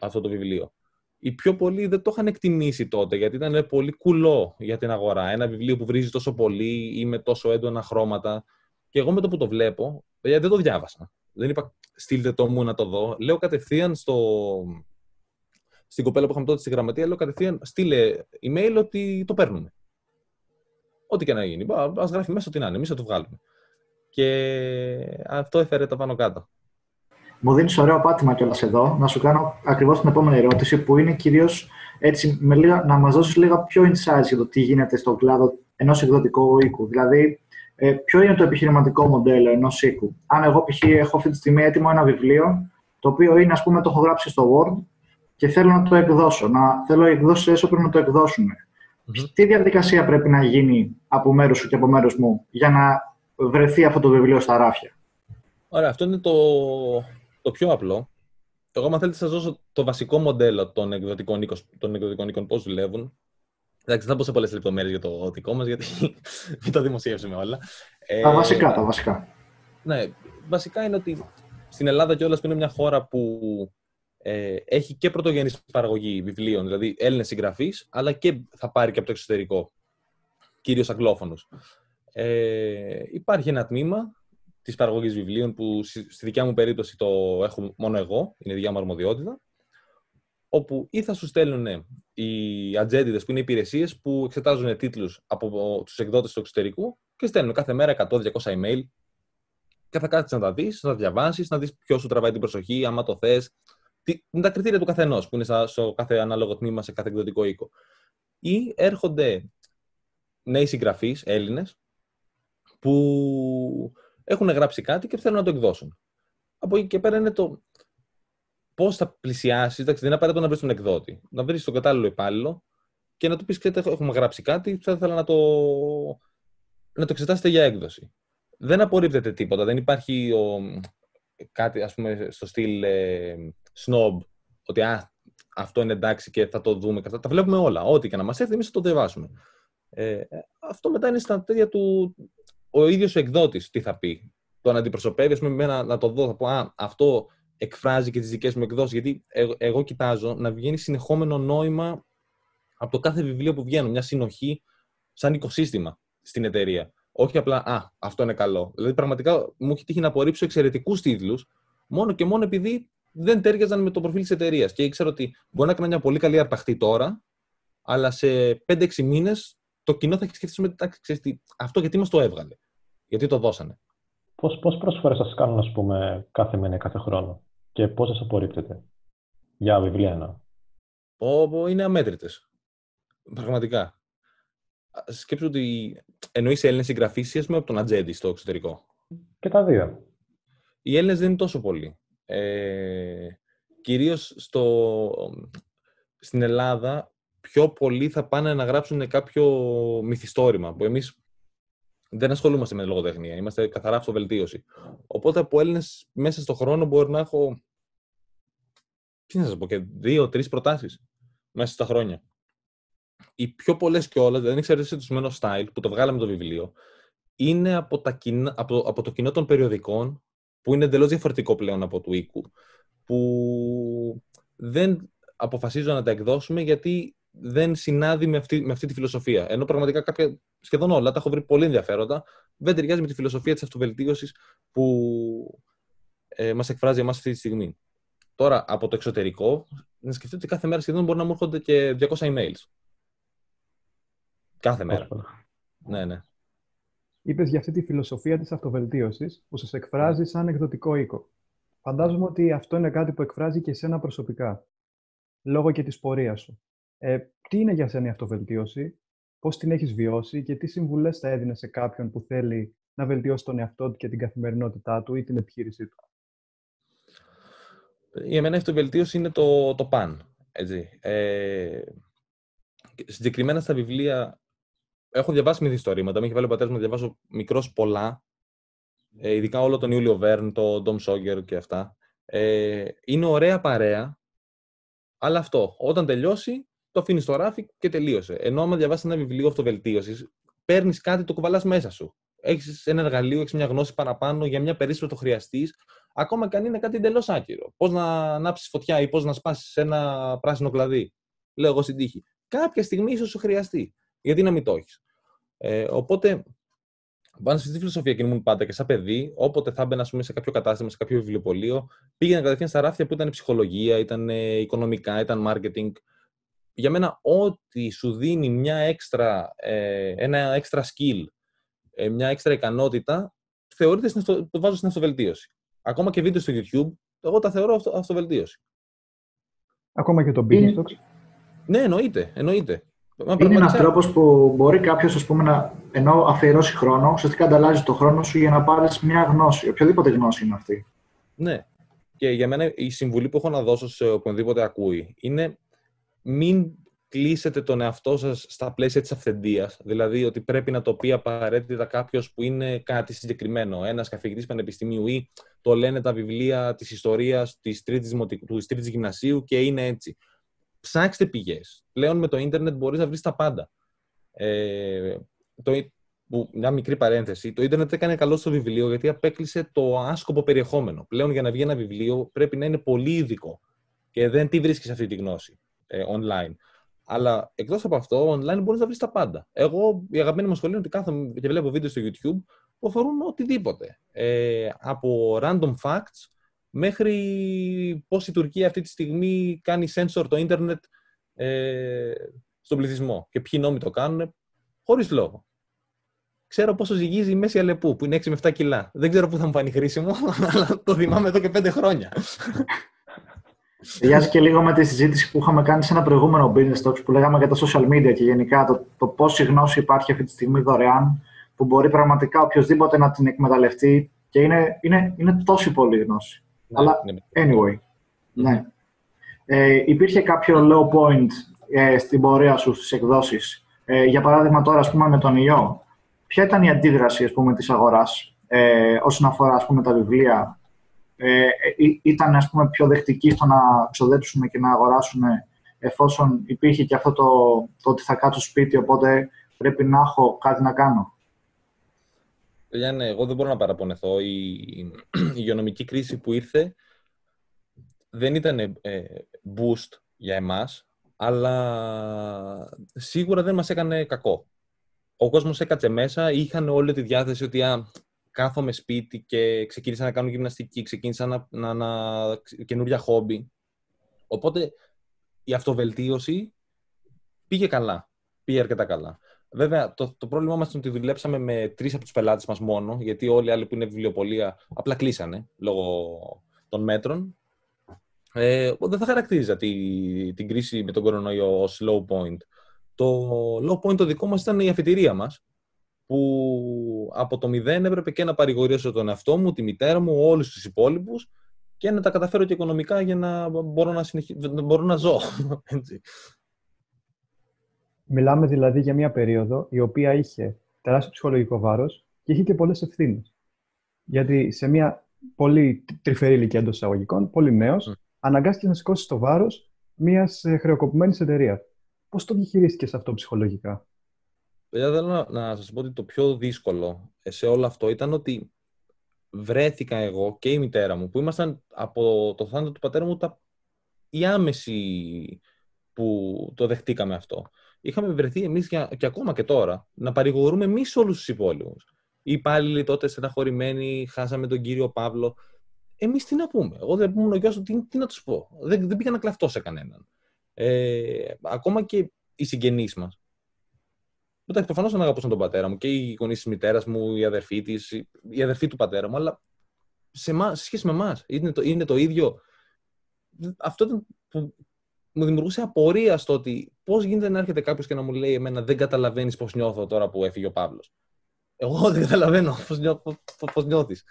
Speaker 1: Αυτό το βιβλίο. Οι πιο πολλοί δεν το είχαν εκτιμήσει τότε γιατί ήταν πολύ κουλό για την αγορά. Ένα βιβλίο που βρίζει τόσο πολύ ή με τόσο έντονα χρώματα. Και εγώ με το που το βλέπω, δεν το διάβασα. Δεν είπα στείλτε το μου να το δω. Λέω κατευθείαν στο... στην κοπέλα που είχαμε τότε στη γραμματεία, λέω κατευθείαν στείλε email ότι το παίρνουμε. Ό,τι και να γίνει. Α γράφει μέσα ότι να είναι, εμείς θα το βγάλουμε. Και αυτό έφερε τα πάνω κάτω.
Speaker 2: Μου δίνεις ωραίο πάτημα κιόλας εδώ να σου κάνω ακριβώς την επόμενη ερώτηση, που είναι κυρίως έτσι με λίγα, να μας δώσεις λίγα πιο insights για το τι γίνεται στον κλάδο ενός εκδοτικού οίκου. Δηλαδή, ε, ποιο είναι το επιχειρηματικό μοντέλο ενός οίκου; Αν εγώ π.χ. έχω αυτή τη στιγμή έτοιμο ένα βιβλίο, το οποίο είναι, ας πούμε, το έχω γράψει στο Word και θέλω να το εκδώσω. Να, θέλω οι εκδόσεις έσω να το εκδώσουν. Mm-hmm. Τι διαδικασία πρέπει να γίνει από μέρους σου και από μέρους μου για να βρεθεί αυτό το βιβλίο στα ράφια;
Speaker 1: Ωραία, αυτό είναι το, το πιο απλό. Εγώ, αν θέλετε, σας δώσω το βασικό μοντέλο των εκδοτικών οίκων, των εκδοτικών οίκων πώς δουλεύουν. Εντάξει, δεν θα πω σε πολλές λεπτομέρειες για το δικό μας, γιατί μην το δημοσιεύσουμε όλα.
Speaker 2: Τα βασικά, τα βασικά.
Speaker 1: Ναι, βασικά είναι ότι στην Ελλάδα κιόλας που είναι μια χώρα που ε, έχει και πρωτογενής παραγωγή βιβλίων, δηλαδή Έλληνες συγγραφείς, αλλά και θα πάρει και από το εξωτερικό, κυρίως αγγλόφωνου. Ε, υπάρχει ένα τμήμα της παραγωγής βιβλίων που στη δικιά μου περίπτωση το έχω μόνο εγώ, είναι δικιά μου αρμοδιότητα όπου ή θα σου στέλνουν οι ατζέντιδες που είναι υπηρεσίες που εξετάζουν τίτλους από τους εκδότες του εξωτερικού και στέλνουν κάθε μέρα 100-200 email και θα κάτσει να τα δεις, να τα διαβάσεις, να δεις ποιος σου τραβάει την προσοχή, άμα το θες, με τα κριτήρια του καθενός που είναι στο κάθε ανάλογο τμήμα, σε κάθε εκδοτικό οίκο. Ή έρχονται νέοι συγγραφείς, Έλληνες, που έχουν γράψει κάτι και θέλουν να το εκδώσουν. Από εκεί και πέρα είναι το πώς θα πλησιάσεις. Εντάξει, δεν είναι απαραίτητο να βρεις τον εκδότη. Να βρεις τον κατάλληλο υπάλληλο και να του πεις: Ξέρετε, έχουμε γράψει κάτι, θα ήθελα να το, να το εξετάσετε για έκδοση. Δεν απορρίπτεται τίποτα. Δεν υπάρχει ο, κάτι, ας πούμε, στο στυλ ε, snob, ότι α, αυτό είναι εντάξει και θα το δούμε. Και Τα βλέπουμε όλα. Ό,τι και να μας έρθει, εμείς θα το διαβάσουμε. Ε, αυτό μετά είναι στα τέτοια του. Ο ίδιος ο εκδότης τι θα πει. Το να αντιπροσωπεύει, ας πούμε, να, να το δω, θα πω, α, αυτό εκφράζει και τις δικές μου εκδόσεις. Γιατί εγώ, εγώ κοιτάζω να βγαίνει συνεχόμενο νόημα από το κάθε βιβλίο που βγαίνουν. Μια συνοχή σαν οικοσύστημα στην εταιρεία. Όχι απλά, Α, αυτό είναι καλό. Δηλαδή, πραγματικά μου έχει τύχει να απορρίψω εξαιρετικούς τίτλους μόνο και μόνο επειδή δεν τέριαζαν με το προφίλ της εταιρείας. Και ήξερα ότι μπορεί να έκανα μια πολύ καλή αρπαχτή τώρα, αλλά σε 5-6 μήνες το κοινό θα έχει σκεφτεί μετά, ξέρεις αυτό γιατί μας το έβγαλε; Γιατί το δώσανε;
Speaker 4: Πώς, πώς προσφορές σας κάνουν, ας πούμε, κάθε μήνα, κάθε χρόνο; Και πόσες απορρίπτεται; Για βιβλία ένα.
Speaker 1: Πω, είναι αμέτρητες. Πραγματικά. Σκέψου ότι εννοείς Έλληνες συγγραφείς ή από τον ατζέντη στο εξωτερικό.
Speaker 4: Και τα δύο.
Speaker 1: Οι Έλληνες δεν είναι τόσο πολλοί. Ε, κυρίως στο, στην Ελλάδα πιο πολλοί θα πάνε να γράψουν κάποιο μυθιστόρημα που εμείς δεν ασχολούμαστε με λογοτεχνία. Είμαστε καθαρά αυτοβελτίωση. Οπότε από Έλληνες μέσα στον χρόνο μπορεί να έχω. Τι να σας πω, και δύο-τρει προτάσεις μέσα στα χρόνια. Οι πιο πολλές κιόλα, δεν εξαρτήσει το σημείο style που το βγάλαμε το βιβλίο, είναι από, τα από, από το κοινό των περιοδικών που είναι εντελώς διαφορετικό πλέον από του οίκου. Που δεν αποφασίζω να τα εκδώσουμε γιατί δεν συνάδει με αυτή, με αυτή τη φιλοσοφία. Ενώ πραγματικά κάποια, σχεδόν όλα τα έχω βρει πολύ ενδιαφέροντα, δεν ταιριάζει με τη φιλοσοφία της αυτοβελτίωσης που ε, μας εκφράζει εμάς αυτή τη στιγμή. Τώρα, από το εξωτερικό, να σκεφτείτε ότι κάθε μέρα σχεδόν μπορεί να μου έρχονται και 200 emails. Κάθε μέρα. Ναι, ναι.
Speaker 3: Είπες για αυτή τη φιλοσοφία της αυτοβελτίωσης που σας εκφράζει σαν εκδοτικό οίκο. Φαντάζομαι ότι αυτό είναι κάτι που εκφράζει και εσένα προσωπικά, λόγω και της πορείας σου. Ε, τι είναι για σένα η αυτοβελτίωση, πώς την έχεις βιώσει και τι συμβουλές θα έδινε σε κάποιον που θέλει να βελτιώσει τον εαυτό του και την καθημερινότητά του ή την επιχείρησή του;
Speaker 1: Για μένα η αυτοβελτίωση είναι το, το παν. Έτσι. Ε, συγκεκριμένα στα βιβλία έχω διαβάσει μυθιστορήματα. Με έχει βάλει ο πατέρας μου να διαβάσω μικρός πολλά. Ε, ειδικά όλο τον Ιούλιο Βέρν, τον Ντόμ Σόγκερ και αυτά. Ε, είναι ωραία παρέα, αλλά αυτό, όταν τελειώσει, το αφήνεις στο ράφι και τελείωσε. Ενώ άμα διαβάσεις ένα βιβλίο αυτοβελτίωσης, παίρνεις κάτι, το κουβαλάς μέσα σου. Έχεις ένα εργαλείο, έχεις μια γνώση παραπάνω για μια περίπτωση που το χρειαστείς, ακόμα και αν είναι κάτι εντελώς άκυρο. Πώς να ανάψεις φωτιά ή πώς να σπάσεις ένα πράσινο κλαδί. Λέω εγώ στην τύχη. Κάποια στιγμή ίσως σου χρειαστεί. Γιατί να μην το έχεις. Ε, οπότε, πάνω σε αυτή τη φιλοσοφία κινούμουν πάντα και σαν παιδί, όποτε θα έμπαινα σε κάποιο κατάστημα, σε κάποιο βιβλιοπωλείο, πήγαινα κατευθείαν στα ράφια που ήταν ψυχολογία, ήταν οικονομικά, ήταν marketing για μένα ό,τι σου δίνει μια έξτρα, ε, ένα έξτρα skill, ε, μια έξτρα ικανότητα, θεωρείται, το βάζω στην αυτοβελτίωση. Ακόμα και βίντεο στο YouTube, εγώ τα θεωρώ αυτο, αυτοβελτίωση.
Speaker 3: Ακόμα και το business talks.
Speaker 1: Ναι, εννοείται. εννοείται.
Speaker 2: Είναι πραγματικά... ένα τρόπος που μπορεί κάποιος, να ενώ αφιερώσει χρόνο, ουσιαστικά ανταλλάζει το χρόνο σου για να πάρεις μια γνώση. Οποιαδήποτε γνώση είναι αυτή.
Speaker 1: Ναι. Και για μένα η συμβουλή που έχω να δώσω σε οποιονδήποτε ακούει είναι μην κλείσετε τον εαυτό σας στα πλαίσια της αυθεντίας. Δηλαδή ότι πρέπει να το πει απαραίτητα κάποιος που είναι κάτι συγκεκριμένο. Ένας καθηγητής πανεπιστημίου ή το λένε τα βιβλία της ιστορίας της τρίτης γυμνασίου και είναι έτσι. Ψάξτε πηγές. Πλέον με το ίντερνετ μπορείς να βρεις τα πάντα. Ε, το, που, μια μικρή παρένθεση. Το ίντερνετ έκανε καλό στο βιβλίο γιατί απέκλεισε το άσκοπο περιεχόμενο. Πλέον για να βγει ένα βιβλίο πρέπει να είναι πολύ ειδικό και δεν τη βρίσκεις αυτή τη γνώση ε, online. Αλλά εκτός από αυτό, online μπορείς να βρεις τα πάντα. Εγώ, η αγαπημένη μου σχολή είναι ότι κάθομαι και βλέπω βίντεο στο YouTube που αφορούν οτιδήποτε. Ε, από random facts μέχρι πώς η Τουρκία αυτή τη στιγμή κάνει sensor το ίντερνετ ε, στον πληθυσμό και ποιοι νόμοι το κάνουν, χωρίς λόγο. Ξέρω πόσο ζυγίζει η μέση Αλεπού, που είναι 6 με 7 κιλά. Δεν ξέρω πού θα μου φανεί χρήσιμο, αλλά το θυμάμαι εδώ και 5 χρόνια.
Speaker 2: Ταιριάζει και λίγο με τη συζήτηση που είχαμε κάνει σε ένα προηγούμενο business talks που λέγαμε για τα social media και γενικά το, το πόση γνώση υπάρχει αυτή τη στιγμή δωρεάν που μπορεί πραγματικά οποιοδήποτε να την εκμεταλλευτεί και είναι, είναι, είναι τόση πολύ γνώση.
Speaker 1: Ναι,
Speaker 2: Αλλά
Speaker 1: ναι.
Speaker 2: anyway, ναι. Ε, υπήρχε κάποιο low point ε, στην πορεία σου στις εκδόσεις; Ε, για παράδειγμα τώρα, ας πούμε, με τον ιό. Ποια ήταν η αντίδραση, ας πούμε, της αγοράς ε, όσον αφορά, ας πούμε, τα βιβλία; Ε, ε, ήταν, ας πούμε, πιο δεκτική στο να ξοδέψουν και να αγοράσουν εφόσον υπήρχε και αυτό το, το ότι θα κάτσω σπίτι, οπότε πρέπει να έχω κάτι να κάνω.
Speaker 1: Παιδιά, ναι, εγώ δεν μπορώ να παραπονεθώ. Η, η υγειονομική κρίση που ήρθε δεν ήταν ε, boost για εμάς, αλλά σίγουρα δεν μας έκανε κακό. Ο κόσμος έκατσε μέσα, είχαν όλη τη διάθεση ότι α, κάθομαι σπίτι και ξεκίνησα να κάνω γυμναστική, ξεκίνησα να, να, να καινούργια χόμπι. Οπότε η αυτοβελτίωση πήγε καλά, πήγε αρκετά καλά. Βέβαια, το, το πρόβλημά μας είναι ότι δουλέψαμε με τρεις από τους πελάτες μας μόνο, γιατί όλοι οι άλλοι που είναι βιβλιοπολία απλά κλείσανε λόγω των μέτρων ε, δεν θα χαρακτήριζα τη, την κρίση με τον κορονοϊό ως low point. Το low point το δικό μας ήταν η αφιτηρία μας, που από το μηδέn έπρεπε και να παρηγορήσω τον εαυτό μου, τη μητέρα μου, όλους τους υπόλοιπους και να τα καταφέρω και οικονομικά για να μπορώ να, συνεχί... να, μπορώ να ζω. Έτσι.
Speaker 3: Μιλάμε δηλαδή για μια περίοδο η οποία είχε τεράστιο ψυχολογικό βάρος και είχε και πολλές ευθύνες. Γιατί σε μια πολύ τρυφερή ηλικία εντός εισαγωγικών, πολύ νέος, αναγκάστηκε να σηκώσει το βάρος μιας χρεοκοπημένης εταιρείας. Πώς το διαχειρίστηκες αυτό ψυχολογικά,
Speaker 1: Παιδιά, θέλω να, να σας πω ότι το πιο δύσκολο σε όλο αυτό ήταν ότι βρέθηκα εγώ και η μητέρα μου, που ήμασταν από το θάνατο του πατέρα μου τα... οι άμεση που το δεχτήκαμε αυτό. Είχαμε βρεθεί εμείς και ακόμα και τώρα να παρηγορούμε εμείς όλους τους υπόλοιπους. Οι υπάλληλοι τότε στεναχωρημένοι, χάσαμε τον κύριο Παύλο εμείς τι να πούμε; Εγώ δεν ήμουν ο γιος τι, τι να τους πω; Δεν, δεν πήγα να κλαφτώ σε κανέναν. Ε, ακόμα και οι συγγενείς μας. Εντάξει, προφανώς δεν αγαπούσαν τον πατέρα μου και οι γονείς της μητέρας μου, η αδερφή της, η αδερφή του πατέρα μου, αλλά σε, εμάς, σε σχέση με εμάς είναι, το, είναι το ίδιο. Αυτό ήταν που μου δημιουργούσε απορία στο ότι πώς γίνεται να έρχεται κάποιος και να μου λέει Εμένα δεν καταλαβαίνεις πώς νιώθω τώρα που έφυγε ο Παύλος. Εγώ δεν καταλαβαίνω πώς νιώθεις.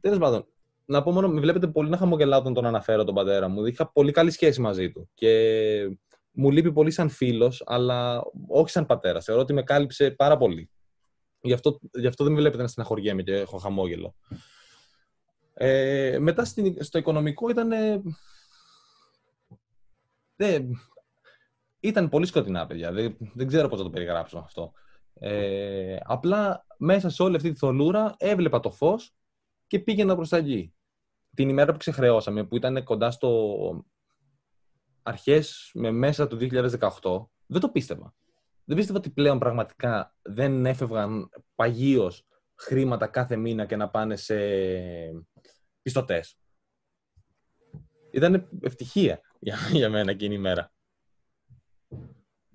Speaker 1: Τέλος πάντων, να πω μόνο, με βλέπετε πολύ να χαμογελάω όταν τον αναφέρω τον πατέρα μου. Είχα πολύ καλή σχέση μαζί του. Και μου λείπει πολύ σαν φίλος, αλλά όχι σαν πατέρας. Θεωρώ ότι με κάλυψε πάρα πολύ. Γι' αυτό, γι αυτό δεν με βλέπετε να στεναχωριέμαι και έχω χαμόγελο. Ε, μετά στην, στο οικονομικό ήταν. δεν, ήταν πολύ σκοτεινά, παιδιά. Δεν, δεν ξέρω πώς να το περιγράψω αυτό. Ε, απλά μέσα σε όλη αυτή τη θολούρα έβλεπα το φως και πήγαινα προς τα γη. Την ημέρα που ξεχρεώσαμε, που ήταν κοντά στο αρχές με μέσα του 2018, δεν το πίστευα. Δεν πίστευα ότι πλέον πραγματικά δεν έφευγαν παγίως χρήματα κάθε μήνα και να πάνε σε πιστωτές. Ήταν ευτυχία για, για μένα εκείνη η μέρα.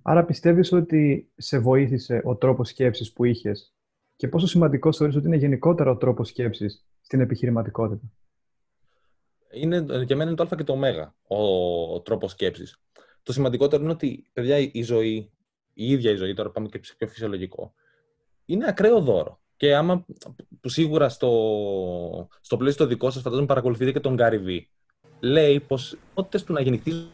Speaker 3: Άρα πιστεύεις ότι σε βοήθησε ο τρόπος σκέψης που είχες και πόσο σημαντικό θεωρείς ότι είναι γενικότερα ο τρόπος σκέψης στην επιχειρηματικότητα;
Speaker 1: Είναι, για μένα είναι το α και το ω ο, ο τρόπος σκέψης. Το σημαντικότερο είναι ότι, παιδιά, η ζωή, η ίδια η ζωή, τώρα πάμε και σε πιο φυσιολογικό, είναι ακραίο δώρο. Και άμα, που σίγουρα στο, στο πλαίσιο το δικό σας, φαντάζομαι παρακολουθείτε και τον Gary V. Λέει πως ό,τι του να γεννηθεί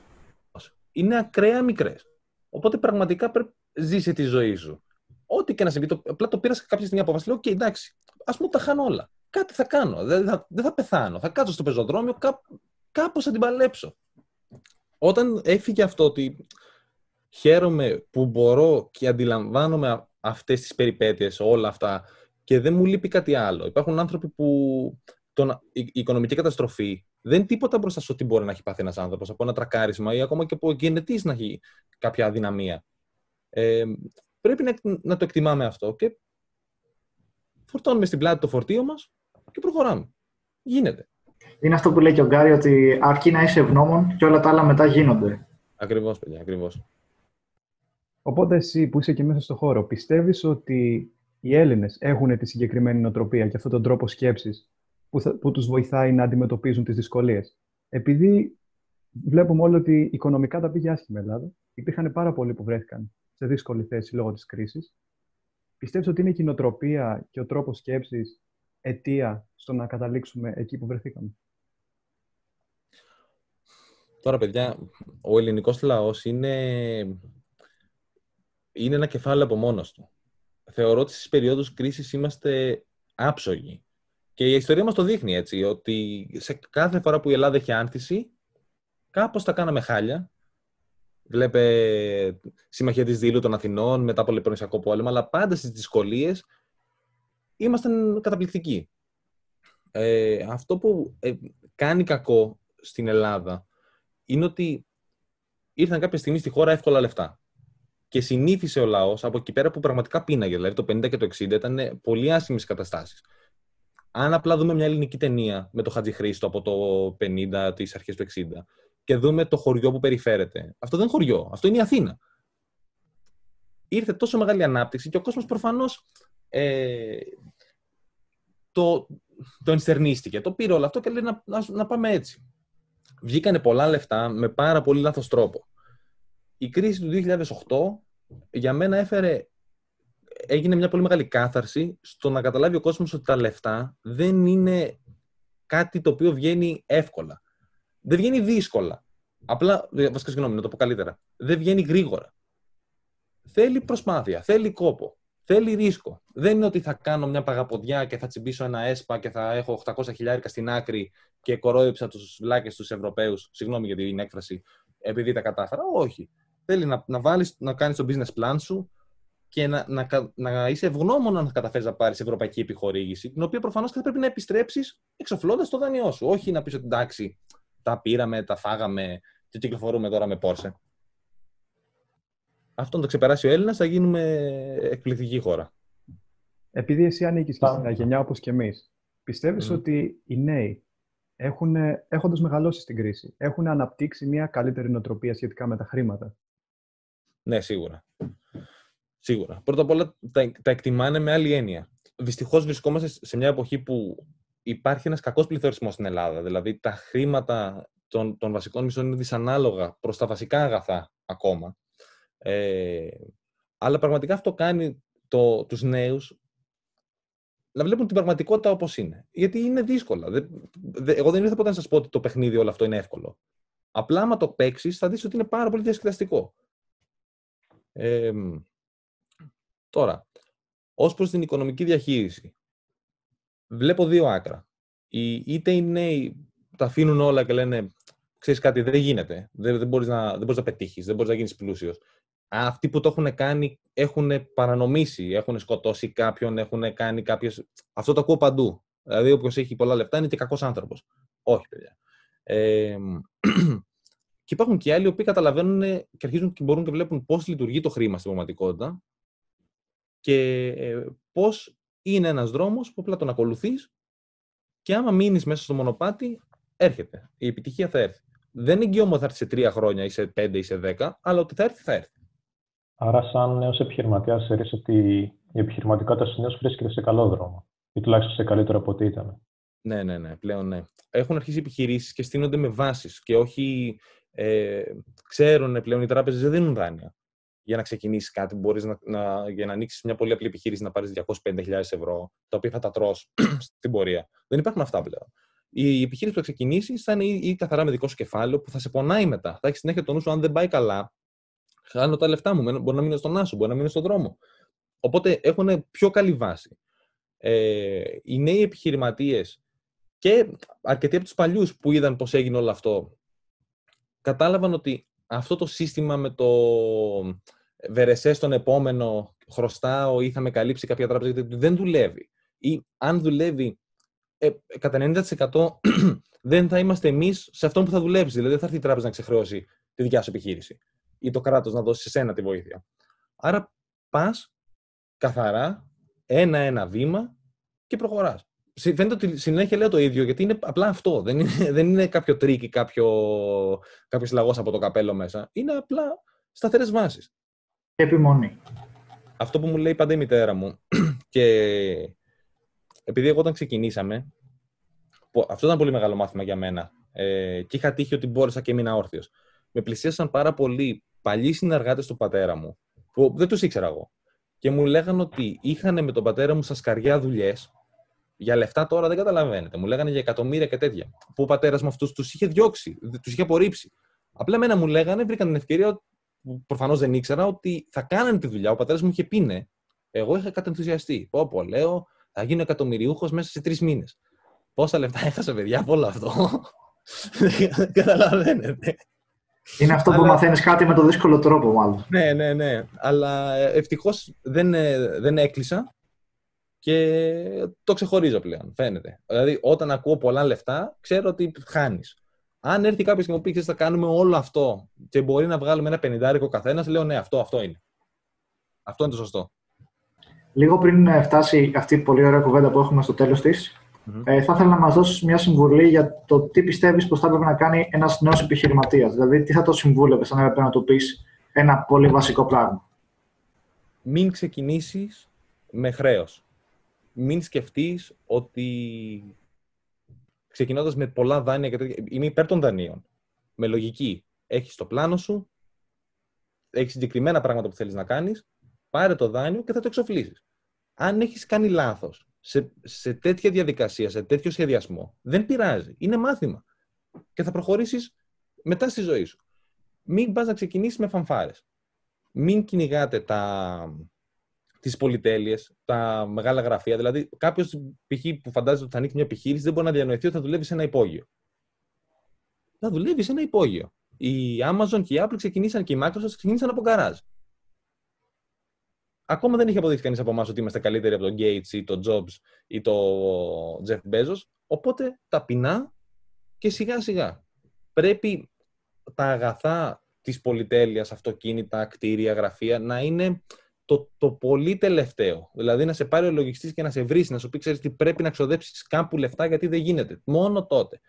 Speaker 1: είναι ακραία μικρές. Οπότε πραγματικά πρέπει ζήσει τη ζωή σου. Ό,τι και να συμβεί, το, απλά το πήρας σε κάποια στιγμή απόφαση. Λέω, OK, εντάξει, ας πούμε τα χάνω όλα κάτι θα κάνω. Δεν θα, δεν θα πεθάνω. Θα κάτσω στο πεζοδρόμιο, κά, κάπως θα την παλέψω. Όταν έφυγε αυτό ότι χαίρομαι που μπορώ και αντιλαμβάνομαι αυτές τις περιπέτειες, όλα αυτά, και δεν μου λείπει κάτι άλλο. Υπάρχουν άνθρωποι που τον, η, οικονομική καταστροφή δεν είναι τίποτα μπροστά σε ό,τι μπορεί να έχει πάθει ένας άνθρωπος από ένα τρακάρισμα ή ακόμα και από γενετής να έχει κάποια αδυναμία. Ε, πρέπει να, να το εκτιμάμε αυτό και φορτώνουμε στην πλάτη το φορτίο μας και προχωράμε. Γίνεται.
Speaker 2: Είναι αυτό που λέει και ο Γκάρι, ότι αρκεί να είσαι ευγνώμων και όλα τα άλλα μετά γίνονται.
Speaker 1: Ακριβώς, παιδιά, ακριβώς.
Speaker 3: Οπότε εσύ που είσαι και μέσα στο χώρο, πιστεύεις ότι οι Έλληνες έχουν τη συγκεκριμένη νοοτροπία και αυτόν τον τρόπο σκέψης που, θα, που τους βοηθάει να αντιμετωπίζουν τις δυσκολίες; Επειδή βλέπουμε όλοι ότι οικονομικά τα πήγε άσχημα η Ελλάδα. Υπήρχαν πάρα πολλοί που βρέθηκαν σε δύσκολη θέση λόγω της κρίσης. Πιστεύεις ότι είναι η κοινοτροπία και ο τρόπος σκέψης αιτία στο να καταλήξουμε εκεί που βρεθήκαμε.
Speaker 1: Τώρα, παιδιά, ο ελληνικός λαός είναι, είναι ένα κεφάλαιο από μόνος του. Θεωρώ ότι στις περιόδους κρίσης είμαστε άψογοι. Και η ιστορία μας το δείχνει έτσι, ότι σε κάθε φορά που η Ελλάδα έχει άνθηση, κάπως τα κάναμε χάλια. Βλέπε Συμμαχία της Δήλου των Αθηνών μετά από Λεπρονησιακό πόλεμο, αλλά πάντα στις δυσκολίες ήμασταν καταπληκτικοί. Ε, αυτό που ε, κάνει κακό στην Ελλάδα είναι ότι ήρθαν κάποια στιγμή στη χώρα εύκολα λεφτά. Και συνήθισε ο λαός από εκεί πέρα που πραγματικά πίναγε. Δηλαδή το 50 και το 60 ήταν πολύ άσχημες καταστάσεις. Αν απλά δούμε μια ελληνική ταινία με το Χατζη Χρήστο από το 50, τις αρχές του 60, και δούμε το χωριό που περιφέρεται. Αυτό δεν είναι χωριό, αυτό είναι η Αθήνα. Ήρθε τόσο μεγάλη ανάπτυξη και ο κόσμος προφανώς ε, το, το ενστερνίστηκε. Το πήρε όλο αυτό και λέει να, να, να πάμε έτσι βγήκανε πολλά λεφτά με πάρα πολύ λάθος τρόπο. Η κρίση του 2008 για μένα έφερε, έγινε μια πολύ μεγάλη κάθαρση στο να καταλάβει ο κόσμος ότι τα λεφτά δεν είναι κάτι το οποίο βγαίνει εύκολα. Δεν βγαίνει δύσκολα. Απλά, βασικά συγγνώμη, να το πω καλύτερα. Δεν βγαίνει γρήγορα. Θέλει προσπάθεια, θέλει κόπο, θέλει ρίσκο. Δεν είναι ότι θα κάνω μια παγαποδιά και θα τσιμπήσω ένα έσπα και θα έχω 800 χιλιάρικα στην άκρη και κορόιδεψα τους βλάκες τους Ευρωπαίους. Συγγνώμη για την έκφραση, επειδή τα κατάφερα. Όχι. Θέλει να, να, βάλεις, να κάνεις το business plan σου και να, να, να είσαι ευγνώμων αν καταφέρεις να πάρεις ευρωπαϊκή επιχορήγηση, την οποία προφανώς θα πρέπει να επιστρέψεις εξοφλώντας το δάνειό σου. Όχι να πεις ότι εντάξει, τα πήραμε, τα φάγαμε και κυκλοφορούμε τώρα με Πόρσε. Αυτό να το ξεπεράσει ο Έλληνας, θα γίνουμε εκπληκτική χώρα.
Speaker 3: Επειδή εσύ ανήκεις και στην γενιά όπως και εμείς, πιστεύεις ότι οι νέοι έχουν, έχοντας μεγαλώσει στην κρίση, έχουν αναπτύξει μια καλύτερη νοοτροπία σχετικά με τα χρήματα;
Speaker 1: Ναι, σίγουρα. Σίγουρα. Πρώτα απ' όλα τα, τα εκτιμάνε με άλλη έννοια. Δυστυχώς βρισκόμαστε σε μια εποχή που υπάρχει ένας κακός πληθωρισμός στην Ελλάδα. Δηλαδή τα χρήματα των, των βασικών μισθών είναι δυσανάλογα προς τα βασικά αγαθά ακόμα. Ε, αλλά πραγματικά αυτό κάνει το, τους νέους να βλέπουν την πραγματικότητα όπως είναι. Γιατί είναι δύσκολα. εγώ δεν ήρθα ποτέ να σας πω ότι το παιχνίδι όλο αυτό είναι εύκολο. Απλά, άμα το παίξεις, θα δεις ότι είναι πάρα πολύ διασκεδαστικό. Ε, τώρα, ως προς την οικονομική διαχείριση, βλέπω δύο άκρα. είτε οι νέοι τα αφήνουν όλα και λένε ξέρεις κάτι, δεν γίνεται. Δεν, δεν μπορείς να, δεν να πετύχεις, δεν μπορείς να γίνεις πλούσιος αυτοί που το έχουν κάνει έχουν παρανομήσει, έχουν σκοτώσει κάποιον, έχουν κάνει κάποιε. Αυτό το ακούω παντού. Δηλαδή, όποιος έχει πολλά λεφτά είναι και κακός άνθρωπος. Όχι, παιδιά. Ε, και υπάρχουν και άλλοι που καταλαβαίνουν και αρχίζουν και μπορούν και βλέπουν πώς λειτουργεί το χρήμα στην πραγματικότητα και ε, πώς είναι ένας δρόμος που απλά τον ακολουθείς και άμα μείνεις μέσα στο μονοπάτι, έρχεται. Η επιτυχία θα έρθει. Δεν εγγυώμαι θα έρθει σε τρία χρόνια ή σε πέντε ή σε δέκα, αλλά ότι θα έρθει, θα έρθει.
Speaker 4: Άρα, σαν νέος επιχειρηματία, θεωρεί ότι η επιχειρηματικότητα στους νέους βρίσκεται σε καλό δρόμο ή τουλάχιστον σε καλύτερο από ό,τι ήταν.
Speaker 1: Ναι, ναι, ναι, πλέον ναι. Έχουν αρχίσει επιχειρήσεις και στείνονται με βάσεις και όχι. Ε, ξέρουν πλέον οι τράπεζες δεν δίνουν δάνεια για να ξεκινήσεις κάτι. Μπορείς να, να, για να ανοίξεις μια πολύ απλή επιχείρηση να πάρεις 250.000 ευρώ, τα οποία θα τα τρώ στην πορεία. Δεν υπάρχουν αυτά πλέον. Η επιχείρηση που θα ξεκινήσει θα είναι ή καθαρά με δικό σου κεφάλαιο που θα σε πονάει μετά. Θα έχεις συνέχεια το νου σου, αν δεν πάει καλά, χάνω τα λεφτά μου, μπορεί να μείνω στον άσο, μπορεί να μείνω στον δρόμο. Οπότε έχουν πιο καλή βάση. Ε, οι νέοι επιχειρηματίες και αρκετοί από τους παλιούς που είδαν πώς έγινε όλο αυτό, κατάλαβαν ότι αυτό το σύστημα με το βερεσές στον επόμενο χρωστάω ή θα με καλύψει κάποια τράπεζα, δεν δουλεύει. Ή αν δουλεύει, ε, κατά 90% δεν θα είμαστε εμείς σε αυτό που θα δουλέψει. Δηλαδή δεν θα έρθει η τράπεζα να ξεχρεώσει τη δικιά σου επιχείρηση ή το κράτος να δώσει σε σένα τη βοήθεια. Άρα πας καθαρά ένα-ένα βήμα και προχωράς. Φαίνεται ότι συνέχεια λέω το ίδιο, γιατί είναι απλά αυτό. Δεν είναι, δεν είναι κάποιο τρικ, κάποιο, κάποιος λαγός από το καπέλο μέσα. Είναι απλά σταθερές βάσεις.
Speaker 2: Επιμονή.
Speaker 1: Αυτό που μου λέει πάντα η μητέρα μου και επειδή εγώ όταν ξεκινήσαμε, αυτό ήταν πολύ μεγάλο μάθημα για μένα, Ε, και είχα τύχει ότι μπόρεσα και έμεινα όρθιος. Με πλησίασαν πάρα πολλοί παλιοί συνεργάτες του πατέρα μου, που δεν τους ήξερα εγώ. Και μου λέγανε ότι είχαν με τον πατέρα μου στα σκαριά δουλειές. Για λεφτά τώρα δεν καταλαβαίνετε. Μου λέγανε για εκατομμύρια και τέτοια. Που ο πατέρας μου αυτούς τους είχε διώξει, τους είχε απορρίψει. Απλά εμένα μου λέγανε, βρήκαν την ευκαιρία που προφανώς δεν ήξερα ότι θα κάνανε τη δουλειά. Ο πατέρας μου είχε πει ναι. Εγώ είχα κατενθουσιαστεί. Πω, πω, λέω, θα γίνω εκατομμυριούχος μέσα σε τρεις μήνες. Πόσα λεφτά έχασα, παιδιά, από όλο αυτό. Δεν καταλαβαίνετε.
Speaker 2: Είναι αυτό που Αλλά... μαθαίνεις κάτι με το δύσκολο τρόπο, μάλλον.
Speaker 1: Ναι, ναι, ναι. Αλλά ε, ευτυχώς δεν, ε, δεν έκλεισα και το ξεχωρίζω πλέον. Φαίνεται. Δηλαδή, όταν ακούω πολλά λεφτά, ξέρω ότι χάνεις. Αν έρθει κάποιος και μου πει: Θα κάνουμε όλο αυτό και μπορεί να βγάλουμε ένα πενιντάρικο καθένας, λέω: Ναι, αυτό, αυτό είναι. Αυτό είναι το σωστό.
Speaker 2: Λίγο πριν φτάσει αυτή η πολύ ωραία κουβέντα που έχουμε στο τέλος της, ε, θα ήθελα να μας δώσεις μια συμβουλή για το τι πιστεύεις πως θα έπρεπε να κάνει ένας νέος επιχειρηματίας. Δηλαδή, τι θα το συμβούλευε αν έπρεπε να του πεις ένα πολύ βασικό πράγμα.
Speaker 1: Μην ξεκινήσεις με χρέος. Μην σκεφτείς ότι ξεκινώντας με πολλά δάνεια και τέτοια. Είμαι υπέρ των δανείων. Με λογική. Έχεις το πλάνο σου, έχεις συγκεκριμένα πράγματα που θέλεις να κάνεις, πάρε το δάνειο και θα το εξοφλήσεις. Αν έχεις κάνει λάθος σε, σε τέτοια διαδικασία, σε τέτοιο σχεδιασμό, δεν πειράζει. Είναι μάθημα. Και θα προχωρήσεις μετά στη ζωή σου. Μην πας να ξεκινήσεις με φανφάρες. Μην κυνηγάτε τα, τις πολυτέλειες, τα μεγάλα γραφεία. Δηλαδή, κάποιος π.χ. που φαντάζεται ότι θα ανοίξει μια επιχείρηση δεν μπορεί να διανοηθεί ότι θα δουλεύει σε ένα υπόγειο. Θα δουλεύει σε ένα υπόγειο. Η Amazon και η Apple ξεκινήσαν και η Microsoft ξεκινήσαν από γκαράζ. Ακόμα δεν έχει αποδείξει κανείς από εμάς ότι είμαστε καλύτεροι από τον Gates ή τον Jobs ή τον Jeff Bezos. Οπότε ταπεινά και σιγά σιγά. Πρέπει τα αγαθά της πολυτέλειας, αυτοκίνητα, κτίρια, γραφεία, να είναι το, το πολύ τελευταίο. Δηλαδή να σε πάρει ο λογιστής και να σε βρεις, να σου πει: Ξέρεις τι πρέπει να ξοδέψεις κάπου λεφτά γιατί δεν γίνεται. Μόνο τότε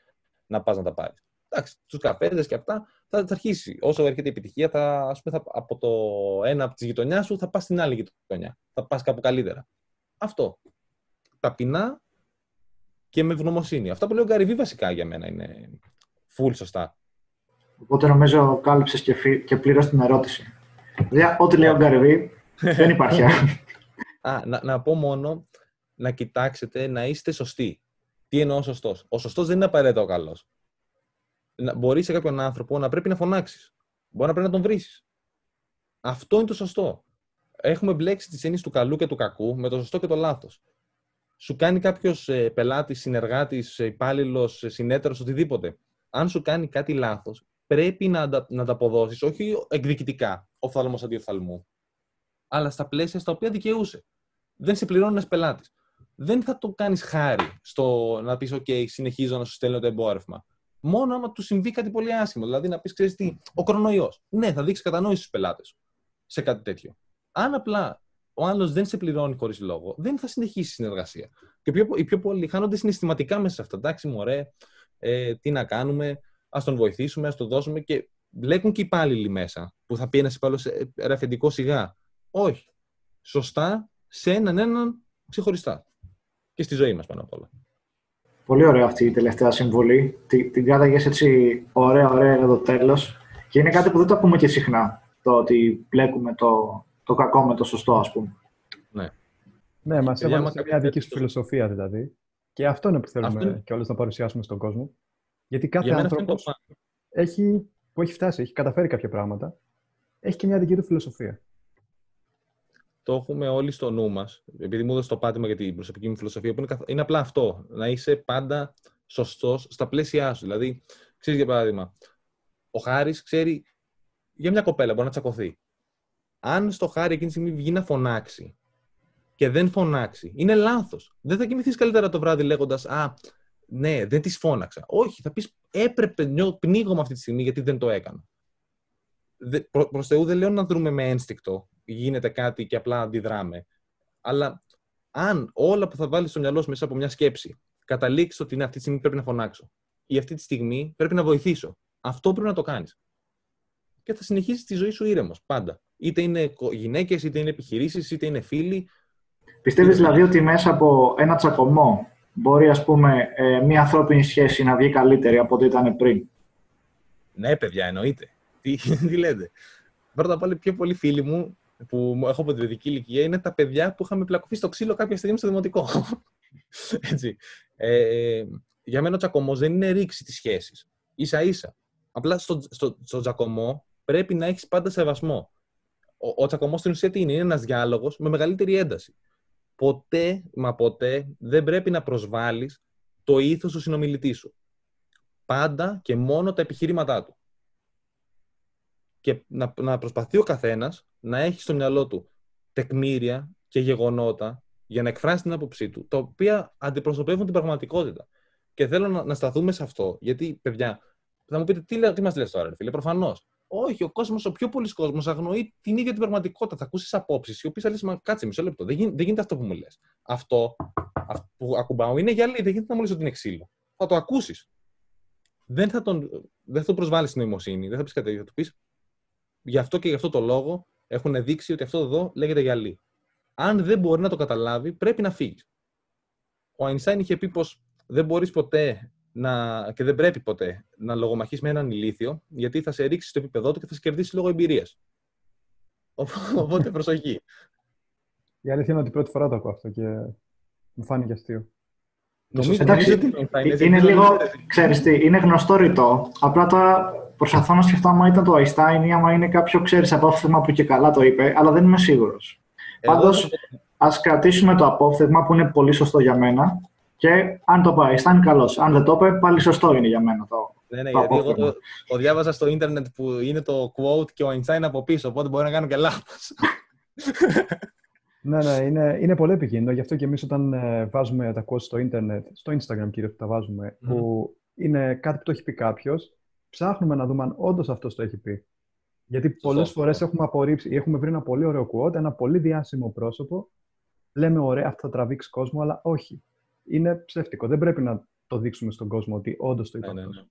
Speaker 1: να πας να τα πάρεις. Εντάξει, τους καφέδες και αυτά θα, θα αρχίσει. Όσο έρχεται η επιτυχία, θα, ας πούμε, θα, από το ένα από τη γειτονιάς σου θα πας στην άλλη γειτονιά. Θα πας κάπου καλύτερα. Αυτό. Ταπεινά και με ευγνωμοσύνη. Αυτά που λέω Γκαριβή βασικά για μένα είναι full σωστά.
Speaker 2: Οπότε νομίζω κάλυψες και, φι... και πλήρως την ερώτηση. Δηλαδή, ό,τι λέει ο Γκαριβή δεν υπάρχει
Speaker 1: Α, να, να πω μόνο να κοιτάξετε να είστε σωστοί. Τι εννοώ σωστός. Ο σωστός δεν είναι απαραίτητα ο καλός. Μπορείς σε κάποιον άνθρωπο να πρέπει να φωνάξεις. Μπορεί να πρέπει να τον βρει. Αυτό είναι το σωστό. Έχουμε μπλέξει τις έννοιες του καλού και του κακού με το σωστό και το λάθος. Σου κάνει κάποιος ε, πελάτης, συνεργάτης, υπάλληλος, συνέτερος, οτιδήποτε. Αν σου κάνει κάτι λάθος, πρέπει να, να τα αποδώσει, όχι εκδικητικά, οφθαλμός αντί οφθαλμού αλλά στα πλαίσια στα οποία δικαιούσε. Δεν σε πληρώνει ένα πελάτης. Δεν θα το κάνεις χάρη στο να πεις: OK, συνεχίζω να σου στέλνω το εμπόρευμα. Μόνο άμα του συμβεί κάτι πολύ άσχημο. Δηλαδή να πεις: Ξέρεις τι, ο κορονοϊός. Ναι, θα δείξει κατανόηση στους πελάτες σε κάτι τέτοιο. Αν απλά ο άλλος δεν σε πληρώνει χωρίς λόγο, δεν θα συνεχίσει η συνεργασία. Και πιο, οι πιο πολλοί χάνονται συναισθηματικά μέσα σε αυτά. Εντάξει, μωρέ, ε, τι να κάνουμε, ας τον βοηθήσουμε, ας το δώσουμε. Και μπλέκουν και οι υπάλληλοι μέσα, που θα πει ένας υπάλληλος ε, ρε αφεντικό σιγά. Όχι. Σωστά σε έναν έναν ξεχωριστά. Και στη ζωή μας πάνω απ' όλα.
Speaker 2: Πολύ ωραία αυτή η τελευταία συμβολή. Την, την κάταγες έτσι ωραία, ωραία για το τέλος. Και είναι κάτι που δεν το ακούμε και συχνά. Το ότι μπλέκουμε το, το κακό με το σωστό, ας πούμε.
Speaker 1: Ναι.
Speaker 3: Ναι, μας έβαλες σε μια δική σου φιλοσοφία δηλαδή. Και αυτό είναι που θέλουμε αυτό... και όλες να παρουσιάσουμε στον κόσμο. Γιατί κάθε άνθρωπος έχει, που έχει φτάσει, έχει καταφέρει κάποια πράγματα, έχει και μια δική του φιλοσοφία
Speaker 1: το έχουμε όλοι στο νου μας. Επειδή μου έδωσε το πάτημα για την προσωπική μου φιλοσοφία, που είναι, είναι απλά αυτό. Να είσαι πάντα σωστός στα πλαίσια σου. Δηλαδή, ξέρεις για παράδειγμα, ο Χάρης ξέρει για μια κοπέλα μπορεί να τσακωθεί. Αν στο Χάρη εκείνη τη στιγμή βγει να φωνάξει και δεν φωνάξει, είναι λάθος. Δεν θα κοιμηθείς καλύτερα το βράδυ λέγοντας Α, ναι, δεν της φώναξα. Όχι, θα πεις έπρεπε, πνίγομαι αυτή τη στιγμή γιατί δεν το έκανα. Προς Θεού δεν λέω να δρούμε με ένστικτο γίνεται κάτι και απλά αντιδράμε. Αλλά αν όλα που θα βάλεις στο μυαλό σου μέσα από μια σκέψη καταλήξεις ότι είναι αυτή τη στιγμή πρέπει να φωνάξω ή αυτή τη στιγμή πρέπει να βοηθήσω, αυτό πρέπει να το κάνεις. Και θα συνεχίσεις τη ζωή σου ήρεμος πάντα. Είτε είναι γυναίκες, είτε είναι επιχειρήσεις, είτε είναι φίλοι.
Speaker 2: Πιστεύεις δηλαδή ότι μέσα από ένα τσακωμό μπορεί ας πούμε ε, μια ανθρώπινη σχέση να βγει καλύτερη από ό,τι ήταν πριν;
Speaker 1: Ναι, παιδιά, εννοείται. Τι, τι λέτε. Πρώτα απ' όλα, οι πιο πολλοί φίλοι μου που έχω από την παιδική ηλικία είναι τα παιδιά που είχαμε πλακωθεί στο ξύλο κάποια στιγμή στο δημοτικό. Έτσι. Ε, για μένα ο τσακωμός δεν είναι ρήξη της σχέσης. σα ίσα. Απλά στο, στο, στο τσακωμό πρέπει να έχεις πάντα σεβασμό. Ο, ο τσακωμός στην ουσία τι είναι, είναι ένας διάλογος με μεγαλύτερη ένταση. Ποτέ, μα ποτέ, δεν πρέπει να προσβάλλεις το ήθος του συνομιλητή σου. Πάντα και μόνο τα επιχειρήματά του. Και να, να προσπαθεί ο καθένας να έχει στο μυαλό του τεκμήρια και γεγονότα για να εκφράσει την άποψή του, τα οποία αντιπροσωπεύουν την πραγματικότητα. Και θέλω να, να σταθούμε σε αυτό, γιατί, παιδιά, θα μου πείτε, τι, τι μας λες τώρα, φίλε, προφανώς. Όχι, ο κόσμος, ο πιο πολλή κόσμος αγνοεί την ίδια την πραγματικότητα. Θα ακούσεις απόψεις, οι οποίες λε, κάτσε μισό λεπτό. Δεν, δεν γίνεται αυτό που μου λες. Αυτό, αυτό που ακουμπάω είναι γυαλί. Δεν γίνεται να μου λες ότι είναι ξύλο. Θα το ακούσεις. Δεν θα τον, δεν θα τον προσβάλλεις στην νοημοσύνη. Δεν θα πεις κάτι τέτοιο. Θα του πεις γι' αυτό και γι' αυτό το λόγο έχουν δείξει ότι αυτό εδώ λέγεται γυαλί. Αν δεν μπορεί να το καταλάβει, πρέπει να φύγει. Ο Αϊνστάιν είχε πει πως δεν μπορείς ποτέ να, και δεν πρέπει ποτέ να λογομαχείς με έναν ηλίθιο, γιατί θα σε ρίξει στο επίπεδό του και θα σε κερδίσει λόγω εμπειρίας. Οπότε προσοχή.
Speaker 3: Η αλήθεια είναι ότι πρώτη φορά το ακούω αυτό και μου φάνηκε αστείο.
Speaker 2: Νομίζω, Εντάξει, είναι, είναι λίγο, ξέρεις τι, είναι γνωστό ρητό. Απλά τώρα προσπαθώ να σκεφτώ άμα ήταν το Einstein ή άμα είναι κάποιο, ξέρεις, απόφθεγμα που και καλά το είπε, αλλά δεν είμαι σίγουρος. Πάντως, ας κρατήσουμε το απόφθεγμα που είναι πολύ σωστό για μένα και αν το πάει, Einstein, καλώς. Αν δεν το είπε, πάλι σωστό είναι για μένα το.
Speaker 1: Ναι, ναι, γιατί εγώ το, το, διάβαζα στο ίντερνετ που είναι το quote και ο Einstein από πίσω, οπότε μπορεί να κάνω και λάθος.
Speaker 3: ναι, ναι, είναι, είναι πολύ επικίνδυνο. Γι' αυτό και εμείς όταν ε, βάζουμε τα quotes στο ίντερνετ, στο Instagram κυρίω που τα βάζουμε, mm. που είναι κάτι που το έχει πει κάποιος, ψάχνουμε να δούμε αν όντως αυτό το έχει πει. Γιατί πολλές φορές έχουμε απορρίψει ή έχουμε βρει ένα πολύ ωραίο quote, ένα πολύ διάσημο πρόσωπο. Λέμε, ωραία, αυτό θα τραβήξει κόσμο, αλλά όχι είναι ψεύτικο. Δεν πρέπει να το δείξουμε στον κόσμο ότι όντως το είπαμε. Ναι, ναι, ναι.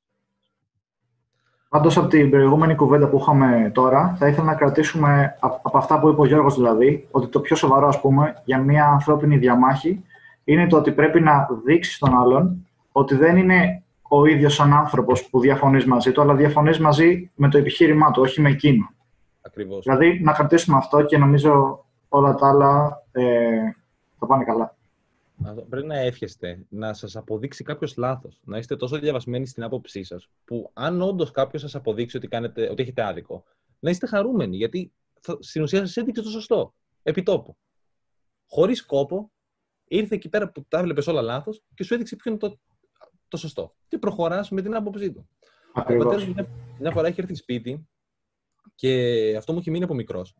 Speaker 2: Πάντως, από την προηγούμενη κουβέντα που είχαμε τώρα, θα ήθελα να κρατήσουμε από αυτά που είπε ο Γιώργος, δηλαδή, ότι το πιο σοβαρό, ας πούμε, για μια ανθρώπινη διαμάχη είναι το ότι πρέπει να δείξεις στον άλλον ότι δεν είναι ο ίδιος σαν άνθρωπος που διαφωνείς μαζί του, αλλά διαφωνείς μαζί με το επιχείρημά του, όχι με εκείνο.
Speaker 1: Ακριβώς.
Speaker 2: Δηλαδή, να κρατήσουμε αυτό και νομίζω όλα τα άλλα ε, θα πάνε καλά.
Speaker 1: Πρέπει να εύχεστε να σας αποδείξει κάποιος λάθος. Να είστε τόσο διαβασμένοι στην άποψή σας, που αν όντως κάποιος σας αποδείξει ότι, κάνετε, ότι έχετε άδικο, να είστε χαρούμενοι, γιατί θα, στην ουσία σας έδειξε το σωστό. Επιτόπου. Χωρίς κόπο, ήρθε εκεί πέρα που τα έβλεπε όλα λάθος και σου έδειξε ποιο είναι το, το σωστό. Και προχωράς με την άποψή του. Ο πατέρας μια, μια φορά είχε έρθει σπίτι και αυτό μου είχε μείνει από μικρός.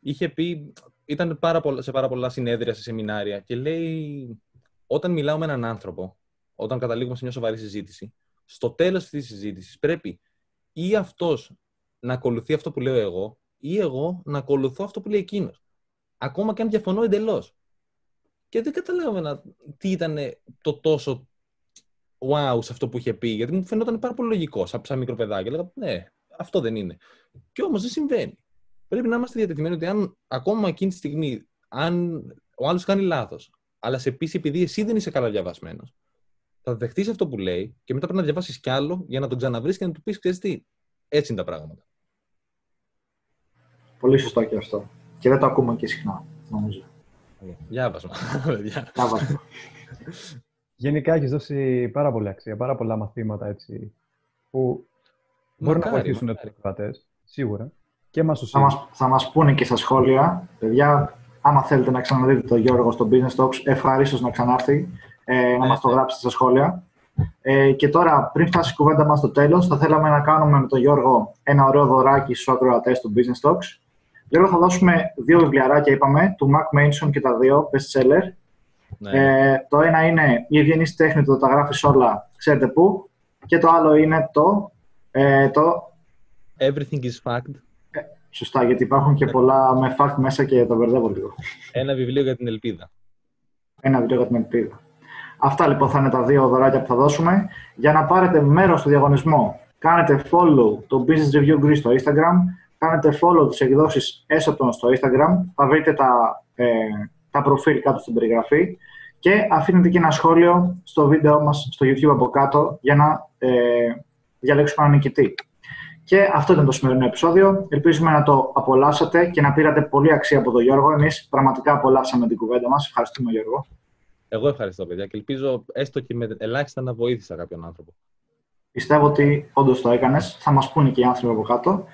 Speaker 1: Είχε πει, ήταν πάρα πολλά, σε πάρα πολλά συνέδρια, σε σεμινάρια και λέει όταν μιλάω με έναν άνθρωπο, όταν καταλήγουμε σε μια σοβαρή συζήτηση, στο τέλος αυτής της συζήτησης πρέπει ή αυτός να ακολουθεί αυτό που λέω εγώ ή εγώ να ακολουθώ αυτό που λέει εκείνος. Ακόμα και αν διαφωνώ εντελώς. Και δεν καταλάβαινα τι ήταν το τόσο wow σε αυτό που είχε πει, γιατί μου φαινόταν πάρα πολύ λογικό, σαν, σαν μικρό παιδάκι. Λέγα, ναι, αυτό δεν είναι. Και όμως δεν συμβαίνει πρέπει να είμαστε διατεθειμένοι ότι αν ακόμα εκείνη τη στιγμή, αν ο άλλος κάνει λάθος, αλλά σε πει επειδή εσύ δεν είσαι καλά διαβασμένος, θα δεχτείς αυτό που λέει και μετά πρέπει να διαβάσεις κι άλλο για να τον ξαναβρεις και να του πεις: Ξέρεις τι, έτσι είναι τα πράγματα.
Speaker 2: Πολύ σωστό και αυτό. Και δεν το ακούμε και συχνά, νομίζω.
Speaker 1: Διάβασμα.
Speaker 2: Διάβασμα.
Speaker 3: Γενικά έχεις δώσει πάρα πολύ αξία, πάρα πολλά μαθήματα έτσι, που μπορεί να βοηθήσουν τους σίγουρα και μας
Speaker 2: θα, μας, θα μας πούνε και στα σχόλια. Παιδιά, άμα θέλετε να ξαναδείτε τον Γιώργο στο Business Talks, ευχαρίστως να ξανάρθει, ε, να μας το γράψετε στα σχόλια. Ε, και τώρα, πριν φτάσει η κουβέντα μας στο τέλος, θα θέλαμε να κάνουμε με τον Γιώργο ένα ωραίο δωράκι στους ακροατές του Business Talks. Γιώργο, θα δώσουμε δύο βιβλιαράκια, είπαμε, του Mac Manson και τα δύο, best seller. Ναι. Ε, το ένα είναι η ευγενής τέχνη του, τα γράφεις όλα, ξέρετε πού. Και το άλλο είναι το, ε, το...
Speaker 1: Everything is fact.
Speaker 2: Σωστά, γιατί υπάρχουν και πολλά με fact μέσα και τα μπερδεύω λίγο.
Speaker 1: Ένα βιβλίο για την ελπίδα.
Speaker 2: Ένα βιβλίο για την ελπίδα. Αυτά λοιπόν θα είναι τα δύο δωράκια που θα δώσουμε. Για να πάρετε μέρος στο διαγωνισμό, κάνετε follow το Business Review Greece στο Instagram, κάνετε follow τις εκδόσεις Έσοτον στο Instagram, θα βρείτε τα, ε, τα προφίλ κάτω στην περιγραφή και αφήνετε και ένα σχόλιο στο βίντεο μας στο YouTube από κάτω για να ε, διαλέξουμε έναν νικητή. Και αυτό ήταν το σημερινό επεισόδιο. Ελπίζουμε να το απολαύσατε και να πήρατε πολύ αξία από τον Γιώργο. Εμείς πραγματικά απολαύσαμε την κουβέντα μας. Ευχαριστούμε, Γιώργο.
Speaker 1: Εγώ ευχαριστώ, παιδιά, και ελπίζω έστω και με ελάχιστα να βοήθησα κάποιον άνθρωπο.
Speaker 2: Πιστεύω ότι όντως το έκανες. Θα μας πούνε και οι άνθρωποι από κάτω.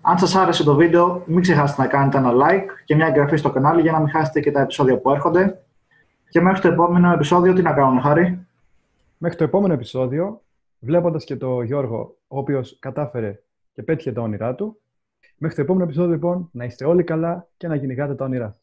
Speaker 2: Αν σας άρεσε το βίντεο, μην ξεχάσετε να κάνετε ένα like και μια εγγραφή στο κανάλι για να μην χάσετε και τα επεισόδια που έρχονται. Και μέχρι το επόμενο επεισόδιο, τι να κάνουμε, Χάρη;
Speaker 3: Μέχρι το επόμενο επεισόδιο, βλέποντας και το Γιώργο, ο οποίος κατάφερε και πέτυχε τα όνειρά του. Μέχρι το επόμενο επεισόδιο, λοιπόν, να είστε όλοι καλά και να κυνηγάτε τα όνειρά